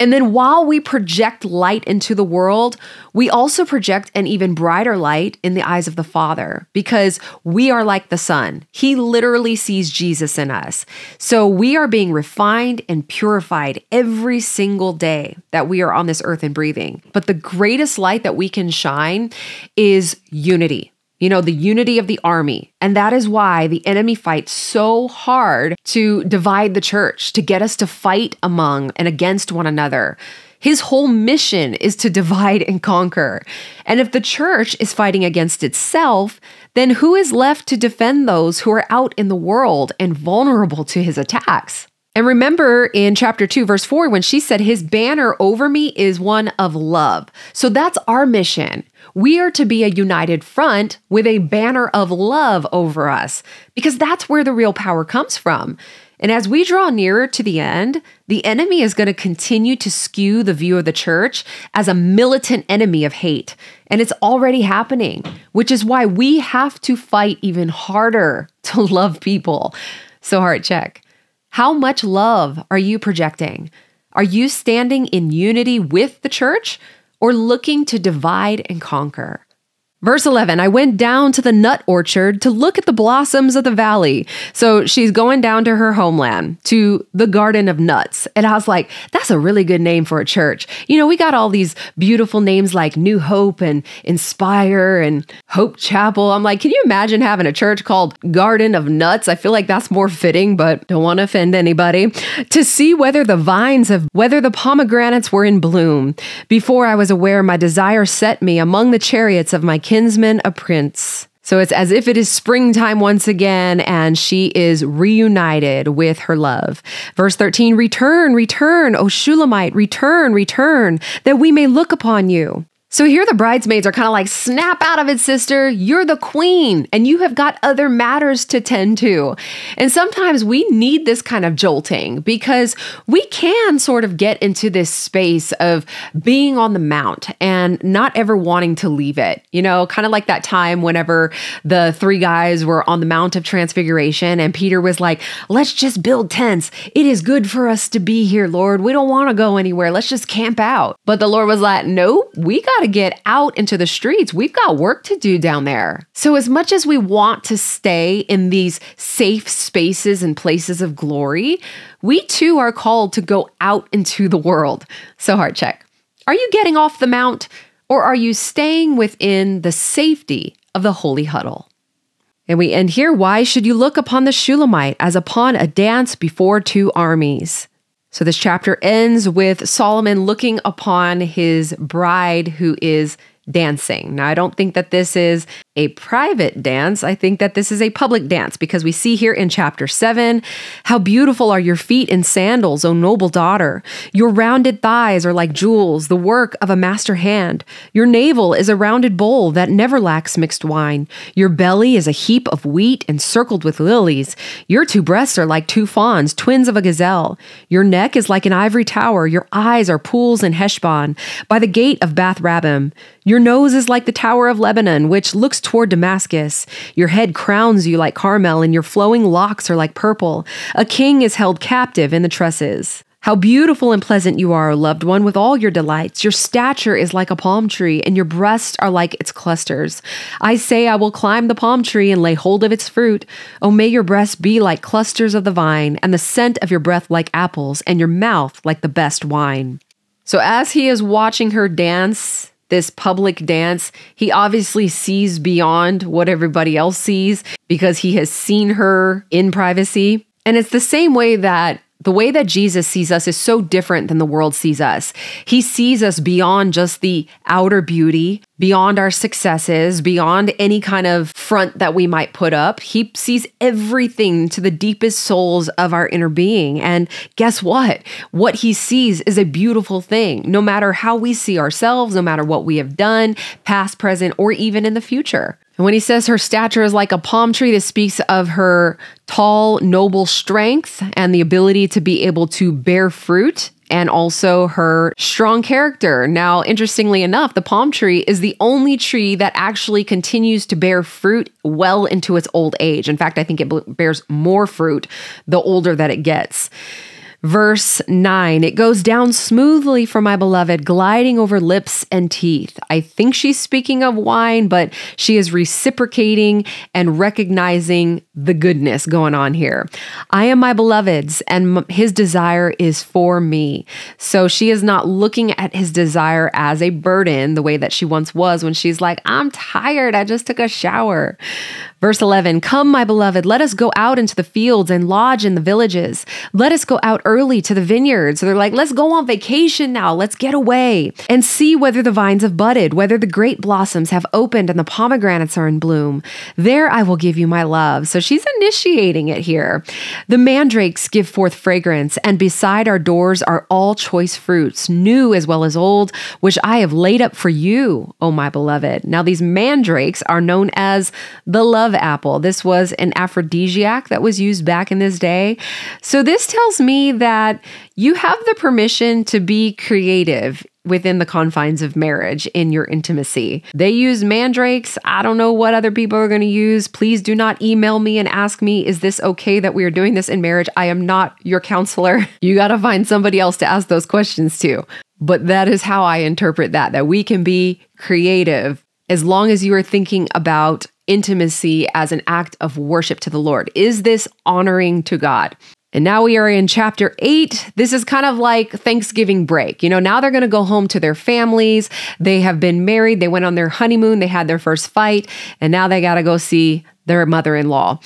And then while we project light into the world, we also project an even brighter light in the eyes of the Father because we are like the sun. He literally sees Jesus in us. So we are being refined and purified every single day that we are on this earth and breathing. But the greatest light that we can shine is unity you know, the unity of the army. And that is why the enemy fights so hard to divide the church, to get us to fight among and against one another. His whole mission is to divide and conquer. And if the church is fighting against itself, then who is left to defend those who are out in the world and vulnerable to his attacks? And remember in chapter 2, verse 4, when she said, His banner over me is one of love. So that's our mission. We are to be a united front with a banner of love over us because that's where the real power comes from. And as we draw nearer to the end, the enemy is going to continue to skew the view of the church as a militant enemy of hate. And it's already happening, which is why we have to fight even harder [LAUGHS] to love people. So, heart check. How much love are you projecting? Are you standing in unity with the church or looking to divide and conquer? Verse 11, I went down to the nut orchard to look at the blossoms of the valley. So she's going down to her homeland, to the Garden of Nuts. And I was like, that's a really good name for a church. You know, we got all these beautiful names like New Hope and Inspire and Hope Chapel. I'm like, can you imagine having a church called Garden of Nuts? I feel like that's more fitting, but don't want to offend anybody. To see whether the vines of, whether the pomegranates were in bloom. Before I was aware, my desire set me among the chariots of my kinsman a prince. So it's as if it is springtime once again, and she is reunited with her love. Verse 13 Return, return, O Shulamite, return, return, that we may look upon you. So here the bridesmaids are kind of like, snap out of it, sister. You're the queen and you have got other matters to tend to. And sometimes we need this kind of jolting because we can sort of get into this space of being on the mount and not ever wanting to leave it. You know, kind of like that time whenever the three guys were on the Mount of Transfiguration and Peter was like, let's just build tents. It is good for us to be here, Lord. We don't want to go anywhere. Let's just camp out. But the Lord was like, nope, we got to get out into the streets. We've got work to do down there. So, as much as we want to stay in these safe spaces and places of glory, we too are called to go out into the world. So, heart check. Are you getting off the mount or are you staying within the safety of the holy huddle? And we end here. Why should you look upon the Shulamite as upon a dance before two armies? So this chapter ends with Solomon looking upon his bride who is dancing. Now, I don't think that this is a private dance. I think that this is a public dance because we see here in chapter 7 how beautiful are your feet in sandals, O noble daughter. Your rounded thighs are like jewels, the work of a master hand. Your navel is a rounded bowl that never lacks mixed wine. Your belly is a heap of wheat encircled with lilies. Your two breasts are like two fawns, twins of a gazelle. Your neck is like an ivory tower. Your eyes are pools in Heshbon, by the gate of Bath Rabbim. Your nose is like the Tower of Lebanon, which looks toward Damascus. Your head crowns you like Carmel, and your flowing locks are like purple. A king is held captive in the tresses. How beautiful and pleasant you are, loved one, with all your delights. Your stature is like a palm tree, and your breasts are like its clusters. I say, I will climb the palm tree and lay hold of its fruit. Oh, may your breasts be like clusters of the vine, and the scent of your breath like apples, and your mouth like the best wine. So, as he is watching her dance, this public dance, he obviously sees beyond what everybody else sees because he has seen her in privacy. And it's the same way that the way that Jesus sees us is so different than the world sees us. He sees us beyond just the outer beauty, beyond our successes, beyond any kind of front that we might put up. He sees everything to the deepest souls of our inner being. And guess what? What he sees is a beautiful thing, no matter how we see ourselves, no matter what we have done, past, present, or even in the future. And when he says her stature is like a palm tree, this speaks of her tall, noble strength and the ability to be able to bear fruit and also her strong character. Now, interestingly enough, the palm tree is the only tree that actually continues to bear fruit well into its old age. In fact, I think it bears more fruit the older that it gets. Verse 9, it goes down smoothly for my beloved, gliding over lips and teeth. I think she's speaking of wine, but she is reciprocating and recognizing the goodness going on here. I am my beloved's, and his desire is for me. So she is not looking at his desire as a burden the way that she once was when she's like, I'm tired. I just took a shower. Verse 11 Come, my beloved, let us go out into the fields and lodge in the villages. Let us go out early to the vineyards. So they're like, Let's go on vacation now. Let's get away and see whether the vines have budded, whether the great blossoms have opened and the pomegranates are in bloom. There I will give you my love. So she's initiating it here. The mandrakes give forth fragrance, and beside our doors are all choice fruits, new as well as old, which I have laid up for you, O my beloved. Now, these mandrakes are known as the love love apple. This was an aphrodisiac that was used back in this day. So, this tells me that you have the permission to be creative within the confines of marriage in your intimacy. They use mandrakes. I don't know what other people are going to use. Please do not email me and ask me, is this okay that we are doing this in marriage? I am not your counselor. [LAUGHS] You got to find somebody else to ask those questions to. But that is how I interpret that, that we can be creative as long as you are thinking about intimacy as an act of worship to the Lord? Is this honoring to God? And now we are in chapter eight. This is kind of like Thanksgiving break. You know, now they're going to go home to their families. They have been married. They went on their honeymoon. They had their first fight. And now they got to go see their mother in law.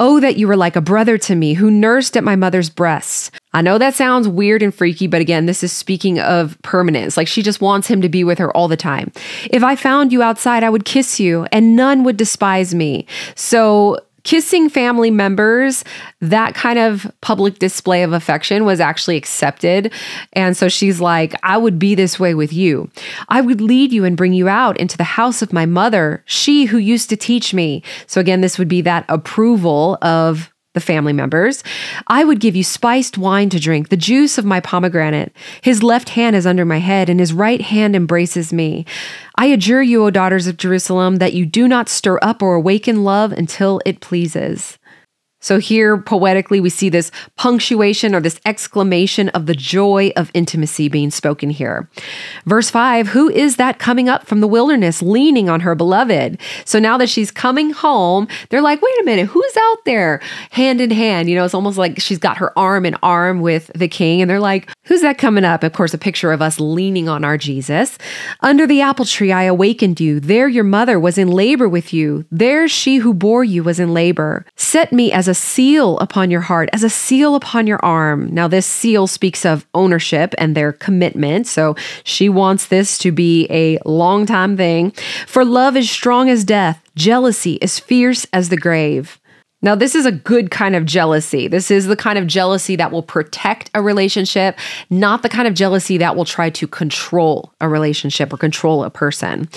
Oh, that you were like a brother to me who nursed at my mother's breasts. I know that sounds weird and freaky, but again, this is speaking of permanence. Like she just wants him to be with her all the time. If I found you outside, I would kiss you and none would despise me. So kissing family members, that kind of public display of affection was actually accepted. And so she's like, I would be this way with you. I would lead you and bring you out into the house of my mother, she who used to teach me. So again, this would be that approval of the family members. I would give you spiced wine to drink, the juice of my pomegranate. His left hand is under my head, and his right hand embraces me. I adjure you, O daughters of Jerusalem, that you do not stir up or awaken love until it pleases. So here, poetically, we see this punctuation or this exclamation of the joy of intimacy being spoken here. Verse five Who is that coming up from the wilderness, leaning on her beloved? So now that she's coming home, they're like, wait a minute, who's out there hand in hand? You know, it's almost like she's got her arm in arm with the king. And they're like, who's that coming up? Of course, a picture of us leaning on our Jesus. Under the apple tree, I awakened you. There your mother was in labor with you. There she who bore you was in labor. Set me as a seal upon your heart, as a seal upon your arm. Now, this seal speaks of ownership and their commitment. So she wants this to be a long time thing. For love is strong as death, jealousy is fierce as the grave. Now, this is a good kind of jealousy. This is the kind of jealousy that will protect a relationship, not the kind of jealousy that will try to control a relationship or control a person.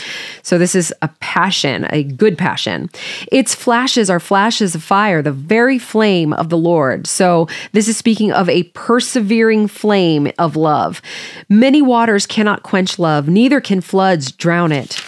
So, this is a passion, a good passion. Its flashes are flashes of fire, the very flame of the Lord. So, this is speaking of a persevering flame of love. Many waters cannot quench love, neither can floods drown it.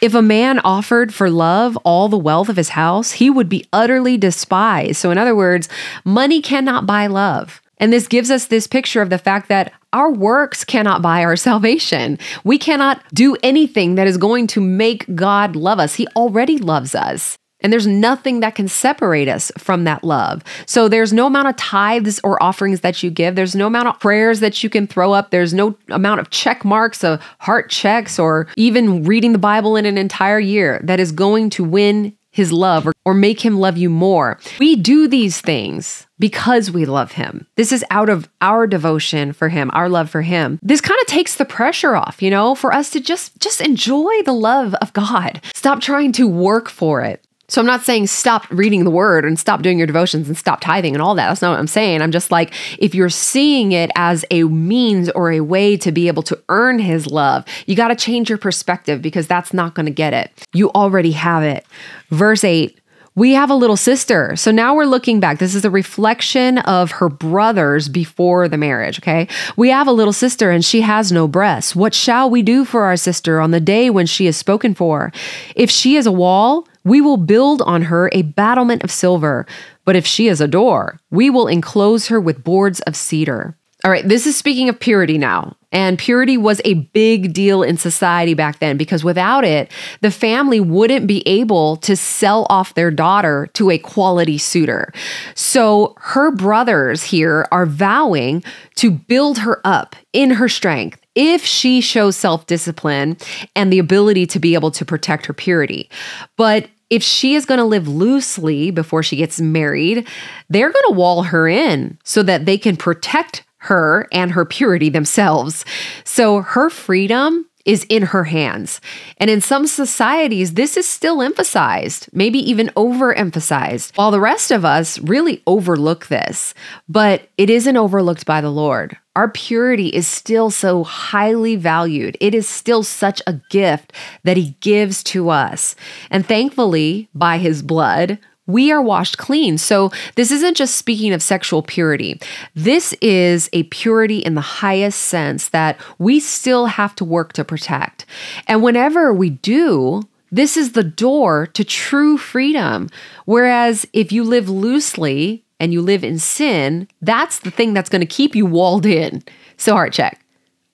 If a man offered for love all the wealth of his house, he would be utterly despised. So, in other words, money cannot buy love. And this gives us this picture of the fact that our works cannot buy our [LAUGHS] salvation. We cannot do anything that is going to make God love us. He already loves us. And there's nothing that can separate us from that love. So there's no amount of tithes or offerings that you give. There's no amount of prayers that you can throw up. There's no amount of check marks, of heart checks, or even reading the Bible in an entire year that is going to win his love or, or make him love you more. We do these things because we love him. This is out of our devotion for him, our love for him. This kind of takes the pressure off, you know, for us to just just enjoy the love of God. Stop trying to work for it. So I'm not saying stop reading the word and stop doing your devotions and stop tithing and all that. That's not what I'm saying. I'm just like, if you're seeing it as a means or a way to be able to earn his love, you got to change your perspective because that's not going to get it. You already have it. Verse 8 we have a little sister. So now we're looking back. This is a reflection of her brothers before the marriage, okay? We have a little sister and she has no breasts. What shall we do for our sister on the day when she is spoken for? If she is a wall, we will build on her a battlement of silver. But if she is a door, we will enclose her with boards of cedar. All right, this is speaking of purity now. And purity was a big deal in society back then because without it, the family wouldn't be able to sell off their daughter to a quality suitor. So her brothers here are vowing to build her up in her strength if she shows self discipline and the ability to be able to protect her purity. But if she is going to live loosely before she gets married, they're going to wall her in so that they can protect her and her purity themselves. So her freedom is in her hands. And in some societies, this is still emphasized, maybe even overemphasized, while the rest of us really overlook this. But it isn't overlooked by the Lord. Our purity is still so highly valued. It is still such a gift that He gives to us. And thankfully, by His blood, we are washed clean. So, this isn't just speaking of sexual purity. This is a purity in the highest sense that we still have to work to protect. And whenever we do, this is the door to true freedom. Whereas if you live loosely and you live in sin, that's the thing that's going to keep you walled in. So, heart check.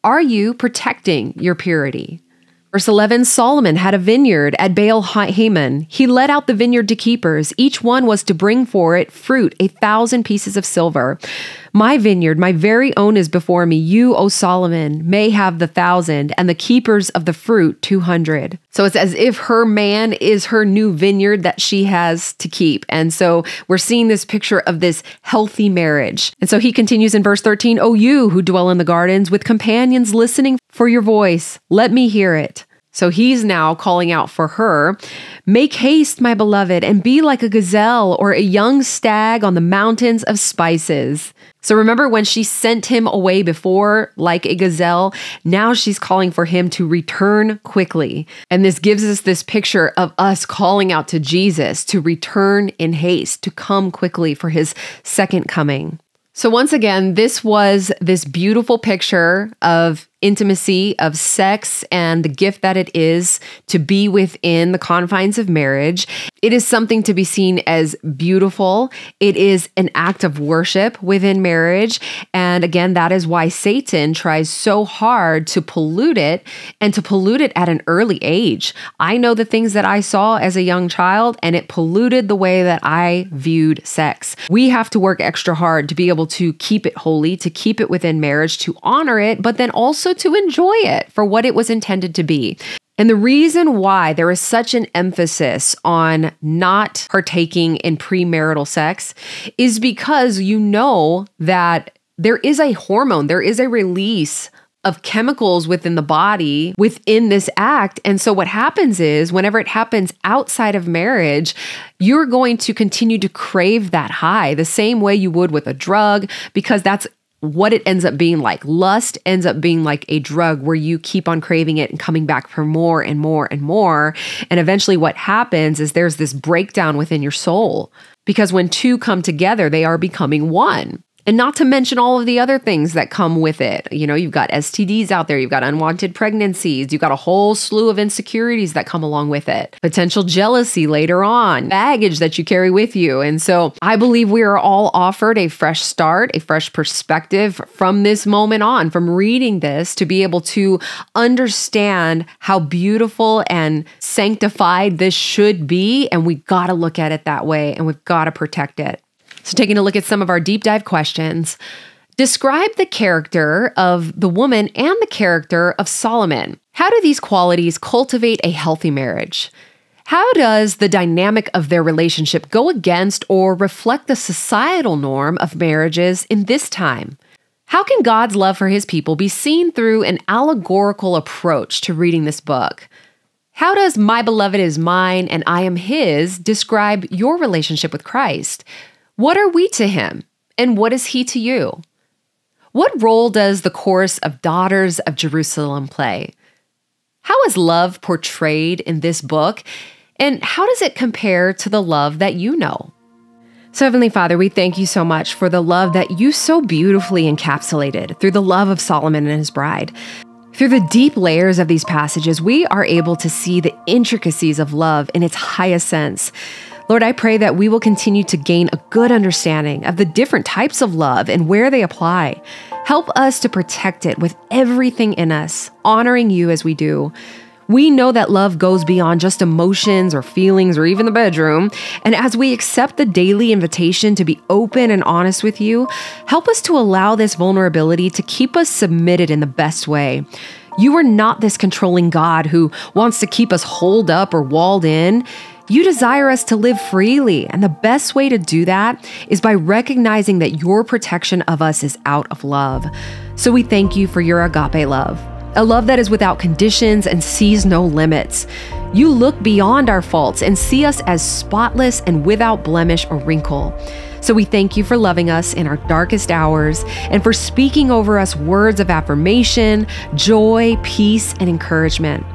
Are you protecting your purity? Verse 11 Solomon had a vineyard at Baal Hamon. He let out the vineyard to keepers. Each one was to bring for it fruit, a thousand pieces of silver. My vineyard, my very own, is before me. You, O Solomon, may have the thousand, and the keepers of the fruit, 200. So it's as if her man is her new vineyard that she has to keep. And so we're seeing this picture of this healthy marriage. And so he continues in verse 13 O you who dwell in the gardens with companions listening for your voice, let me hear it. So he's now calling out for her Make haste, my beloved, and be like a gazelle or a young stag on the mountains of spices. So remember when she sent him away before, like a gazelle? Now she's calling for him to return quickly. And this gives us this picture of us calling out to Jesus to return in haste, to come quickly for his second coming. So, once again, this was this beautiful picture of intimacy of sex and the gift that it is to be within the confines of marriage. It is something to be seen as beautiful. It is an act of worship within marriage. And again, that is why Satan tries so hard to pollute it and to pollute it at an early age. I know the things that I saw as a young child, and it polluted the way that I viewed sex. We have to work extra hard to be able to keep it holy, to keep it within marriage, to honor it, but then to enjoy it for what it was intended to be. And the reason why there is such an emphasis on not partaking in premarital sex is because you know that there is a hormone, there is a release of chemicals within the body within this act. And so, what happens is, whenever it happens outside of marriage, you're going to continue to crave that high the same way you would with a drug, because that's what it ends up being like. Lust ends up being like a drug where you keep on craving it and coming back for more and more and more. And eventually, what happens is there's this breakdown within your soul because when two come together, they are becoming one. And not to mention all of the other things that come with it. You know, you've got STDs out there, you've got unwanted pregnancies, you've got a whole slew of insecurities that come along with it, potential jealousy later on, baggage that you carry with you. And so I believe we are all offered a fresh start, a fresh perspective from this moment on, from reading this to be able to understand how beautiful and sanctified this should be. And we got to look at it that way and we've got to protect it. So, taking a look at some of our deep dive questions, describe the character of the woman and the character of Solomon. How do these qualities cultivate a healthy marriage? How does the dynamic of their relationship go against or reflect the societal norm of marriages in this time? How can God's love for his people be seen through an allegorical approach to reading this book? How does my beloved is mine and I am his describe your relationship with Christ? What are we to him? And what is he to you? What role does the chorus of Daughters of Jerusalem play? How is love portrayed in this book? And how does it compare to the love that you know? So, Heavenly Father, we thank you so much for the love that you so beautifully encapsulated through the love of Solomon and his bride. Through the deep layers of these passages, we are able to see the intricacies of love in its highest sense. Lord, I pray that we will continue to gain a good understanding of the different types of love and where they apply. Help us to protect it with everything in us, honoring you as we do. We know that love goes beyond just emotions or feelings or even the bedroom. And as we accept the daily invitation to be open and honest with you, help us to allow this vulnerability to keep us submitted in the best way. You are not this controlling God who wants to keep us holed up or walled in. You desire us to live freely, and the best way to do that is by recognizing that your protection of us is out of love. So we thank you for your agape love, a love that is without conditions and sees no limits. You look beyond our faults and see us as spotless and without blemish or wrinkle. So we thank you for loving us in our darkest hours and for speaking over us words of affirmation, joy, peace, and encouragement.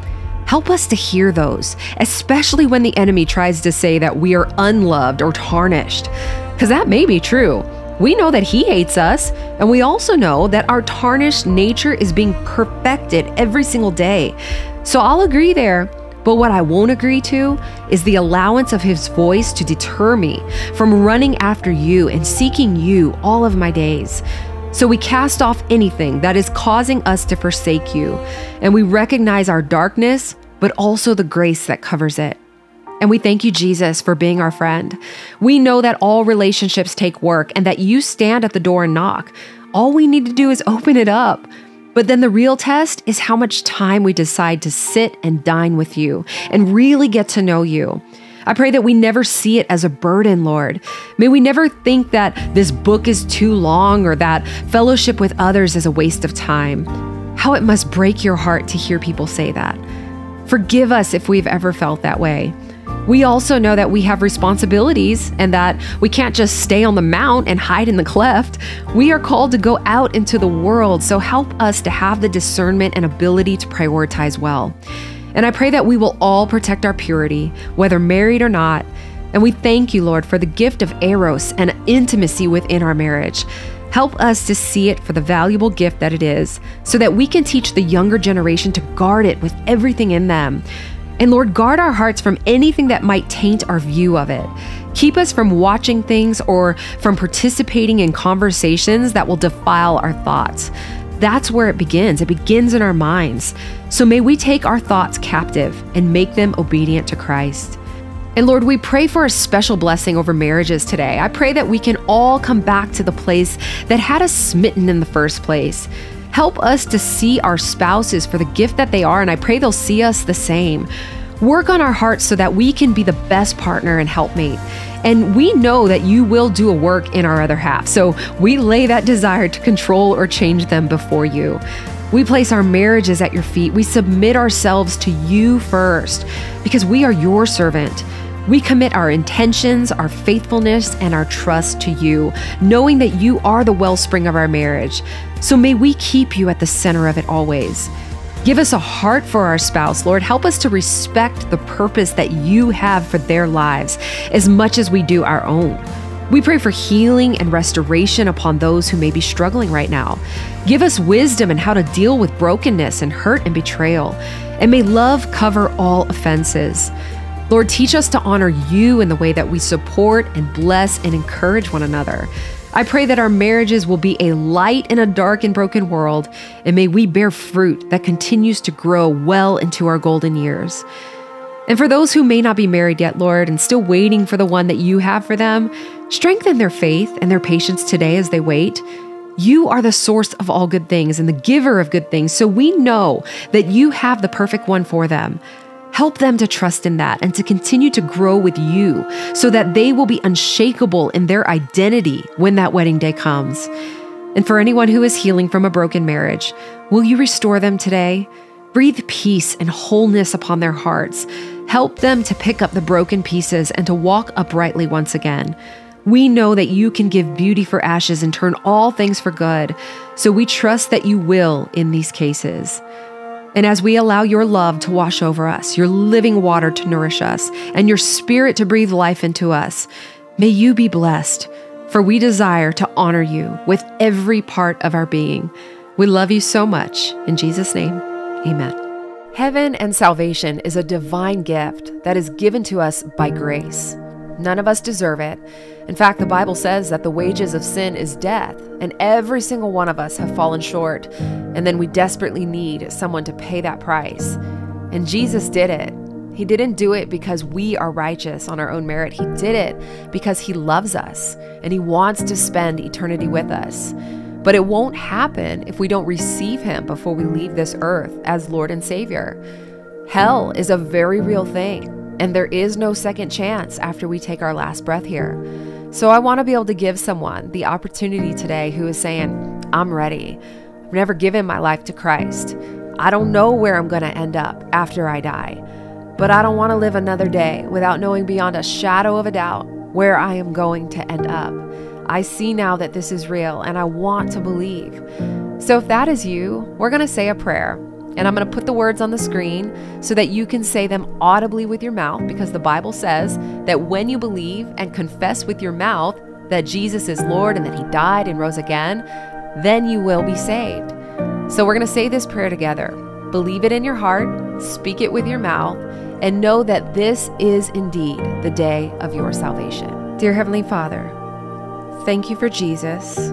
Help us to hear those, especially when the enemy tries to say that we are unloved or tarnished. Because that may be true. We know that he hates us, and we also know that our tarnished nature is being perfected every single day. So I'll agree there. But what I won't agree to is the allowance of his voice to deter me from running after you and seeking you all of my days. So we cast off anything that is causing us to forsake you, and we recognize our darkness, but also the grace that covers it. And we thank you, Jesus, for being our friend. We know that all relationships take work and that you stand at the door and knock. All we need to do is open it up. But then the real test is how much time we decide to sit and dine with you and really get to know you. I pray that we never see it as a burden, Lord. May we never think that this book is too long or that fellowship with others is a waste of time. How it must break your heart to hear people say that. Forgive us if we've ever felt that way. We also know that we have responsibilities and that we can't just stay on the mount and hide in the cleft. We are called to go out into the world, so help us to have the discernment and ability to prioritize well. And I pray that we will all protect our purity, whether married or not. And we thank you, Lord, for the gift of eros and intimacy within our marriage. Help us to see it for the valuable gift that it is, so that we can teach the younger generation to guard it with everything in them. And Lord, guard our hearts from anything that might taint our view of it. Keep us from watching things or from participating in conversations that will defile our thoughts. That's where it begins. It begins in our minds. So may we take our thoughts captive and make them obedient to Christ. And Lord, we pray for a special blessing over marriages today. I pray that we can all come back to the place that had us smitten in the first place. Help us to see our spouses for the gift that they are, and I pray they'll see us the same. Work on our hearts so that we can be the best partner and helpmate. And we know that you will do a work in our other half. So we lay that desire to control or change them before you. We place our marriages at your feet. We submit ourselves to you first because we are your servant. We commit our intentions, our faithfulness, and our trust to you, knowing that you are the wellspring of our marriage. So may we keep you at the center of it always. Give us a heart for our spouse, Lord. Help us to respect the purpose that you have for their lives as much as we do our own. We pray for healing and restoration upon those who may be struggling right now. Give us wisdom in how to deal with brokenness and hurt and betrayal. And may love cover all offenses. Lord, teach us to honor you in the way that we support and bless and encourage one another. I pray that our marriages will be a light in a dark and broken world, and may we bear fruit that continues to grow well into our golden years. And for those who may not be married yet, Lord, and still waiting for the one that you have for them, strengthen their faith and their patience today as they wait. You are the source of all good things and the giver of good things, so we know that you have the perfect one for them. Help them to trust in that and to continue to grow with you so that they will be unshakable in their identity when that wedding day comes. And for anyone who is healing from a broken marriage, will you restore them today? Breathe peace and wholeness upon their hearts. Help them to pick up the broken pieces and to walk uprightly once again. We know that you can give beauty for ashes and turn all things for good, so we trust that you will in these cases. And as we allow your love to wash over us, your living water to nourish us, and your spirit to breathe life into us, may you be blessed, for we desire to honor you with every part of our being. We love you so much. In Jesus' name, amen. Heaven and salvation is a divine gift that is given to us by grace. None of us deserve it. In fact, the Bible says that the wages of sin is death, and every single one of us have fallen short. And then we desperately need someone to pay that price. And Jesus did it. He didn't do it because we are righteous on our own merit. He did it because He loves us and He wants to spend eternity with us. But it won't happen if we don't receive Him before we leave this earth as Lord and Savior. Hell is a very real thing. And there is no second chance after we take our last breath here. So I want to be able to give someone the opportunity today who is saying, I'm ready. I've never given my life to Christ. I don't know where I'm going to end up after I die. But I don't want to live another day without knowing beyond a shadow of a doubt where I am going to end up. I see now that this is real and I want to believe. So if that is you, we're going to say a prayer. And I'm going to put the words on the screen so that you can say them audibly with your mouth because the Bible says that when you believe and confess with your mouth that Jesus is Lord and that he died and rose again, then you will be saved. So we're going to say this prayer together. Believe it in your heart, speak it with your mouth, and know that this is indeed the day of your salvation. Dear Heavenly Father, thank you for Jesus.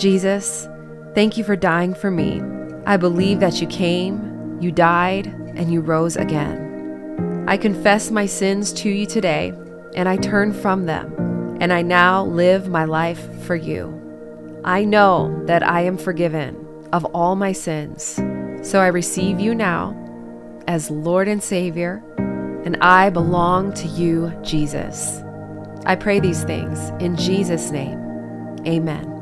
Jesus, thank you for dying for me. I believe that you came, you died, and you rose again. I confess my sins to you today, and I turn from them, and I now live my life for you. I know that I am forgiven of all my sins, so I receive you now as Lord and Savior, and I belong to you, Jesus. I pray these things in Jesus' name. Amen.